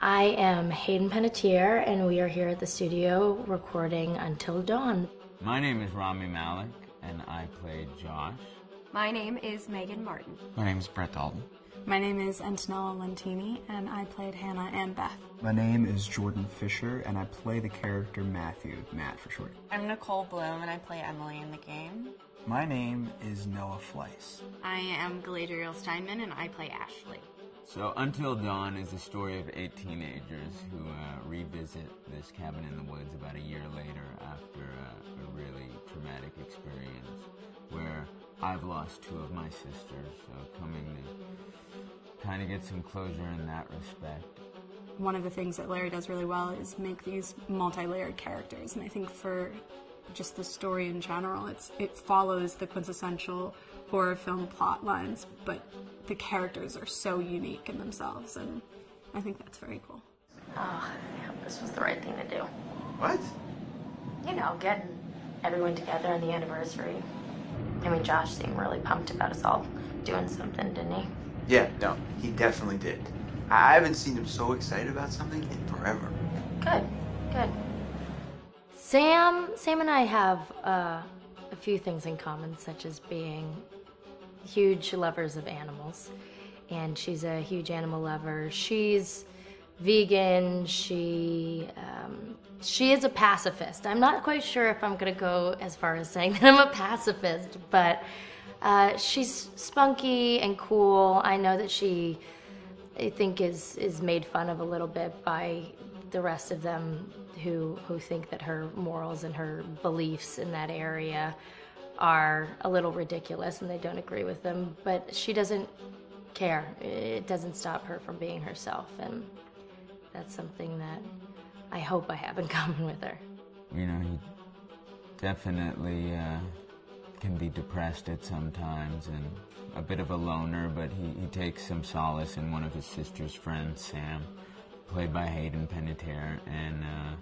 I am Hayden Panettiere, and we are here at the studio recording Until Dawn. My name is Rami Malek, and I play Josh. My name is Meaghan Martin. My name is Brett Dalton. My name is Antonella Lentini, and I played Hannah and Beth. My name is Jordan Fisher, and I play the character Matthew, Matt for short. I'm Nichole Bloom, and I play Emily in the game. My name is Noah Fleiss. I am Galadriel Stineman, and I play Ashley. So, Until Dawn is the story of eight teenagers who uh, revisit this cabin in the woods about a year later after uh, a really traumatic experience where I've lost two of my sisters, so coming to kind of get some closure in that respect. One of the things that Larry does really well is make these multi-layered characters, and I think for just the story in general, it's it follows the quintessential horror film plot lines, but the characters are so unique in themselves, and I think that's very cool. Oh, yeah, this was the right thing to do. What? You know, getting everyone together on the anniversary. I mean, Josh seemed really pumped about us all doing something, didn't he? Yeah, no, he definitely did. I haven't seen him so excited about something in forever. Good, good. Sam, Sam and I have uh, a few things in common, such as being huge lovers of animals, and she's a huge animal lover. She's vegan. She um, she is a pacifist. I'm not quite sure if I'm gonna go as far as saying that I'm a pacifist, but uh, she's spunky and cool. I know that she I think is is made fun of a little bit by the rest of them who who think that her morals and her beliefs in that area are a little ridiculous and they don't agree with them. But she doesn't care. It doesn't stop her from being herself, and that's something that I hope I have in common with her. You know, he definitely uh, can be depressed at some times and a bit of a loner, but he, he takes some solace in one of his sister's friends, Sam, played by Hayden Panettiere, and uh,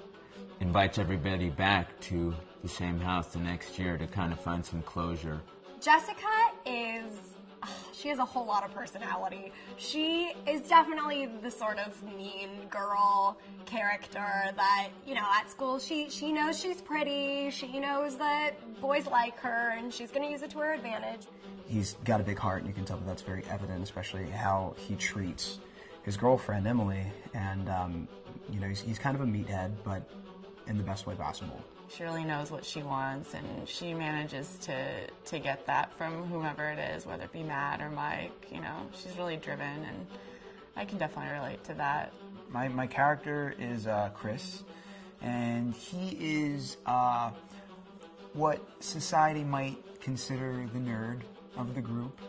invites everybody back to the same house the next year to kind of find some closure. Jessica is. She has a whole lot of personality. She is definitely the sort of mean girl character that, you know, at school she, she knows she's pretty, she knows that boys like her, and she's going to use it to her advantage. He's got a big heart, and you can tell that that's very evident, especially how he treats his girlfriend, Emily. And, um, you know, he's, he's kind of a meathead, but in the best way possible. She really knows what she wants, and she manages to to get that from whomever it is, whether it be Matt or Mike. You know, she's really driven, and I can definitely relate to that. My, my character is uh, Chris, and he is uh, what society might consider the nerd of the group.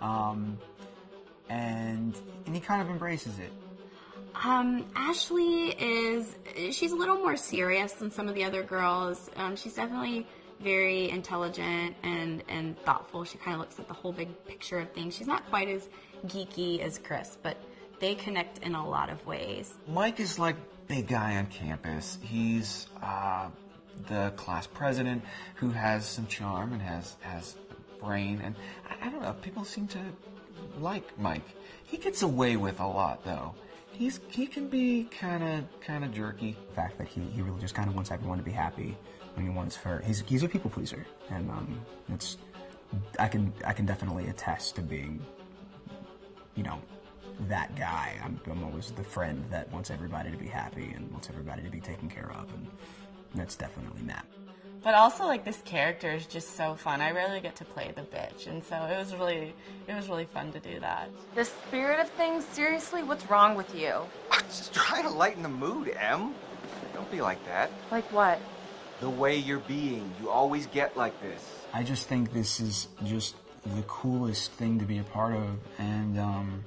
Um, and, and he kind of embraces it. Um, Ashley is she's a little more serious than some of the other girls. Um, she's definitely very intelligent and and thoughtful. She kind of looks at the whole big picture of things. She's not quite as geeky as Chris, but they connect in a lot of ways. Mike is like big guy on campus. He's uh, the class president who has some charm and has has brain and I, I don't know. People seem to like Mike. He gets away with a lot though. He's he can be kind of kind of jerky. The fact that he, he really just kind of wants everyone to be happy. Mean, he wants for he's he's a people pleaser, and um, it's I can I can definitely attest to being, you know, that guy. I'm, I'm always the friend that wants everybody to be happy and wants everybody to be taken care of, and that's definitely Matt. But also, like this character is just so fun. I rarely get to play the bitch, and so it was really, it was really fun to do that. The spirit of things, seriously, what's wrong with you? I'm just trying to lighten the mood, Em. Don't be like that. Like what? The way you're being. You always get like this. I just think this is just the coolest thing to be a part of, and um,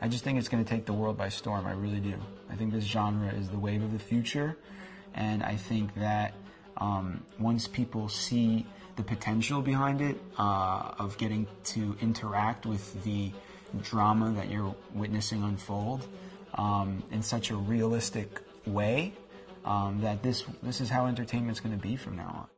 I just think it's going to take the world by storm. I really do. I think this genre is the wave of the future, and I think that um, once people see the potential behind it uh, of getting to interact with the drama that you're witnessing unfold um, in such a realistic way, um, that this this is how entertainment's going to be from now on.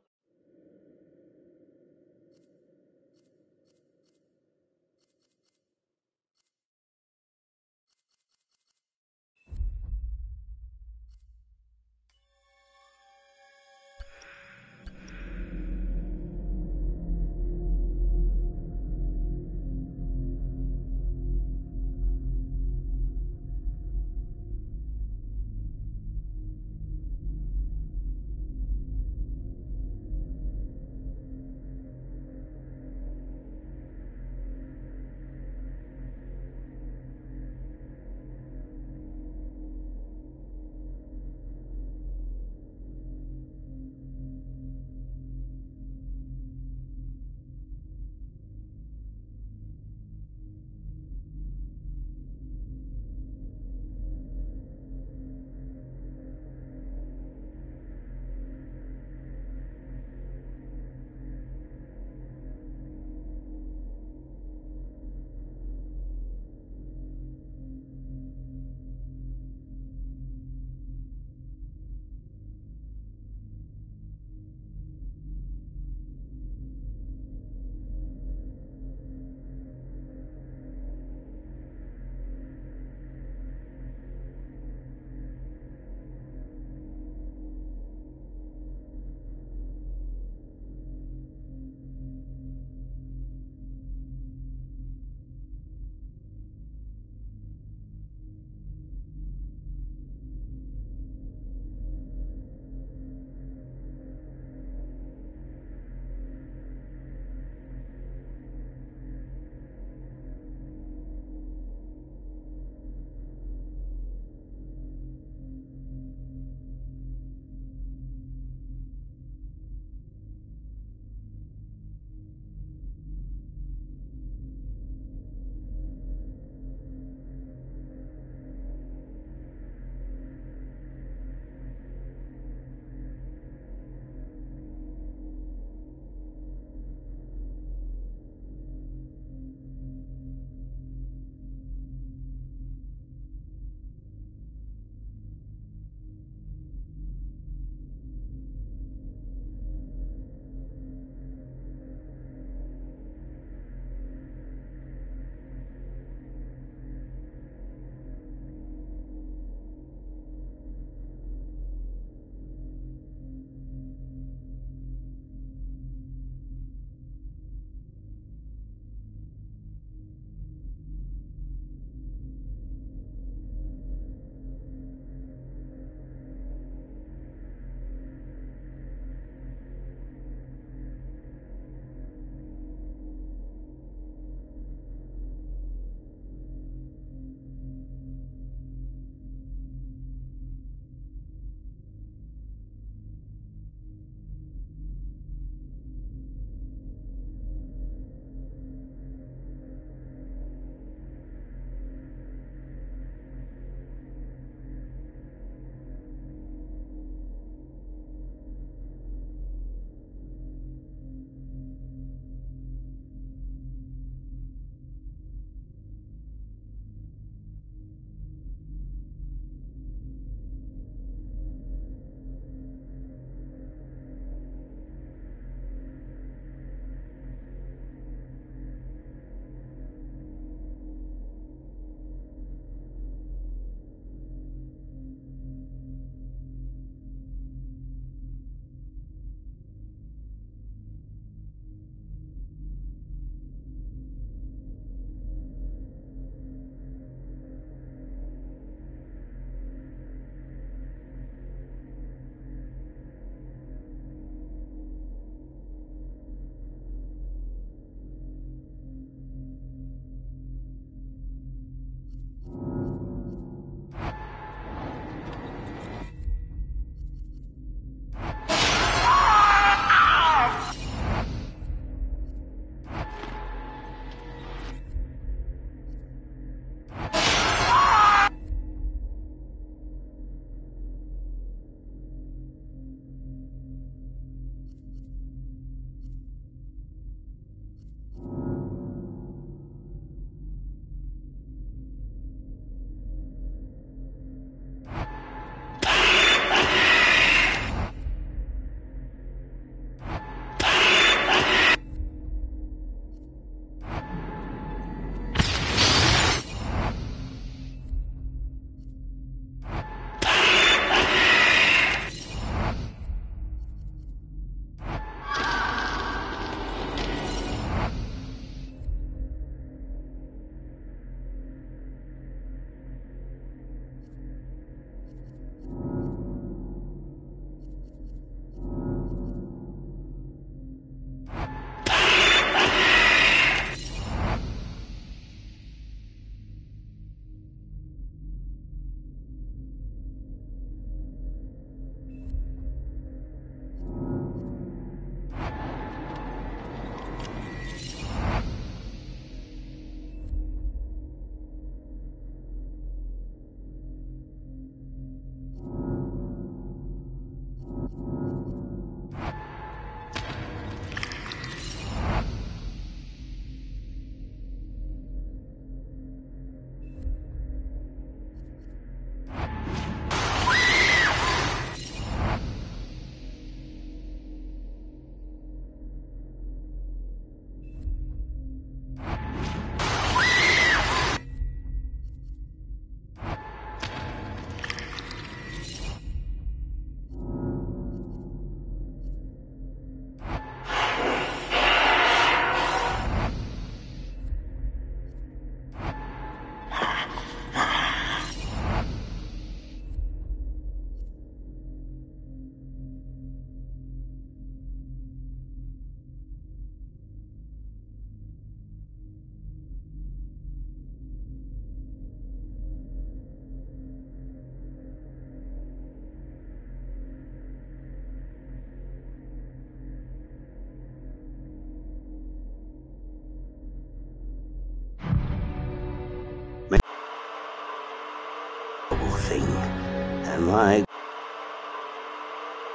My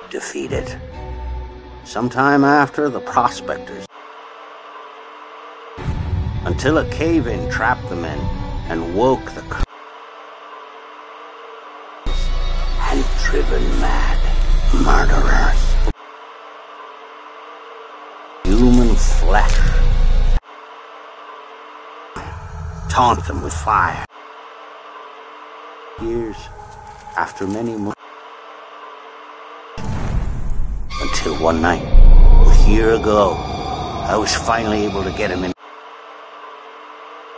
defeated. Sometime after, the prospectors. Until a cave-in trapped the men and woke the and driven mad murderers. Human flesh. Taunt them with fire. Years after many months. Until one night, a year ago, I was finally able to get him in.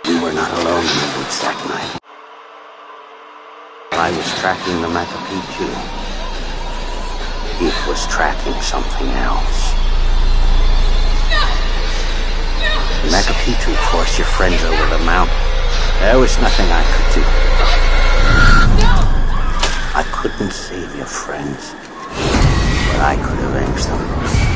We were not alone in the woods that night. I was tracking the Macapichu. It was tracking something else. The Macapichu forced your friends over the mountain. There was nothing I could do. I couldn't save your friends, but I could avenge them.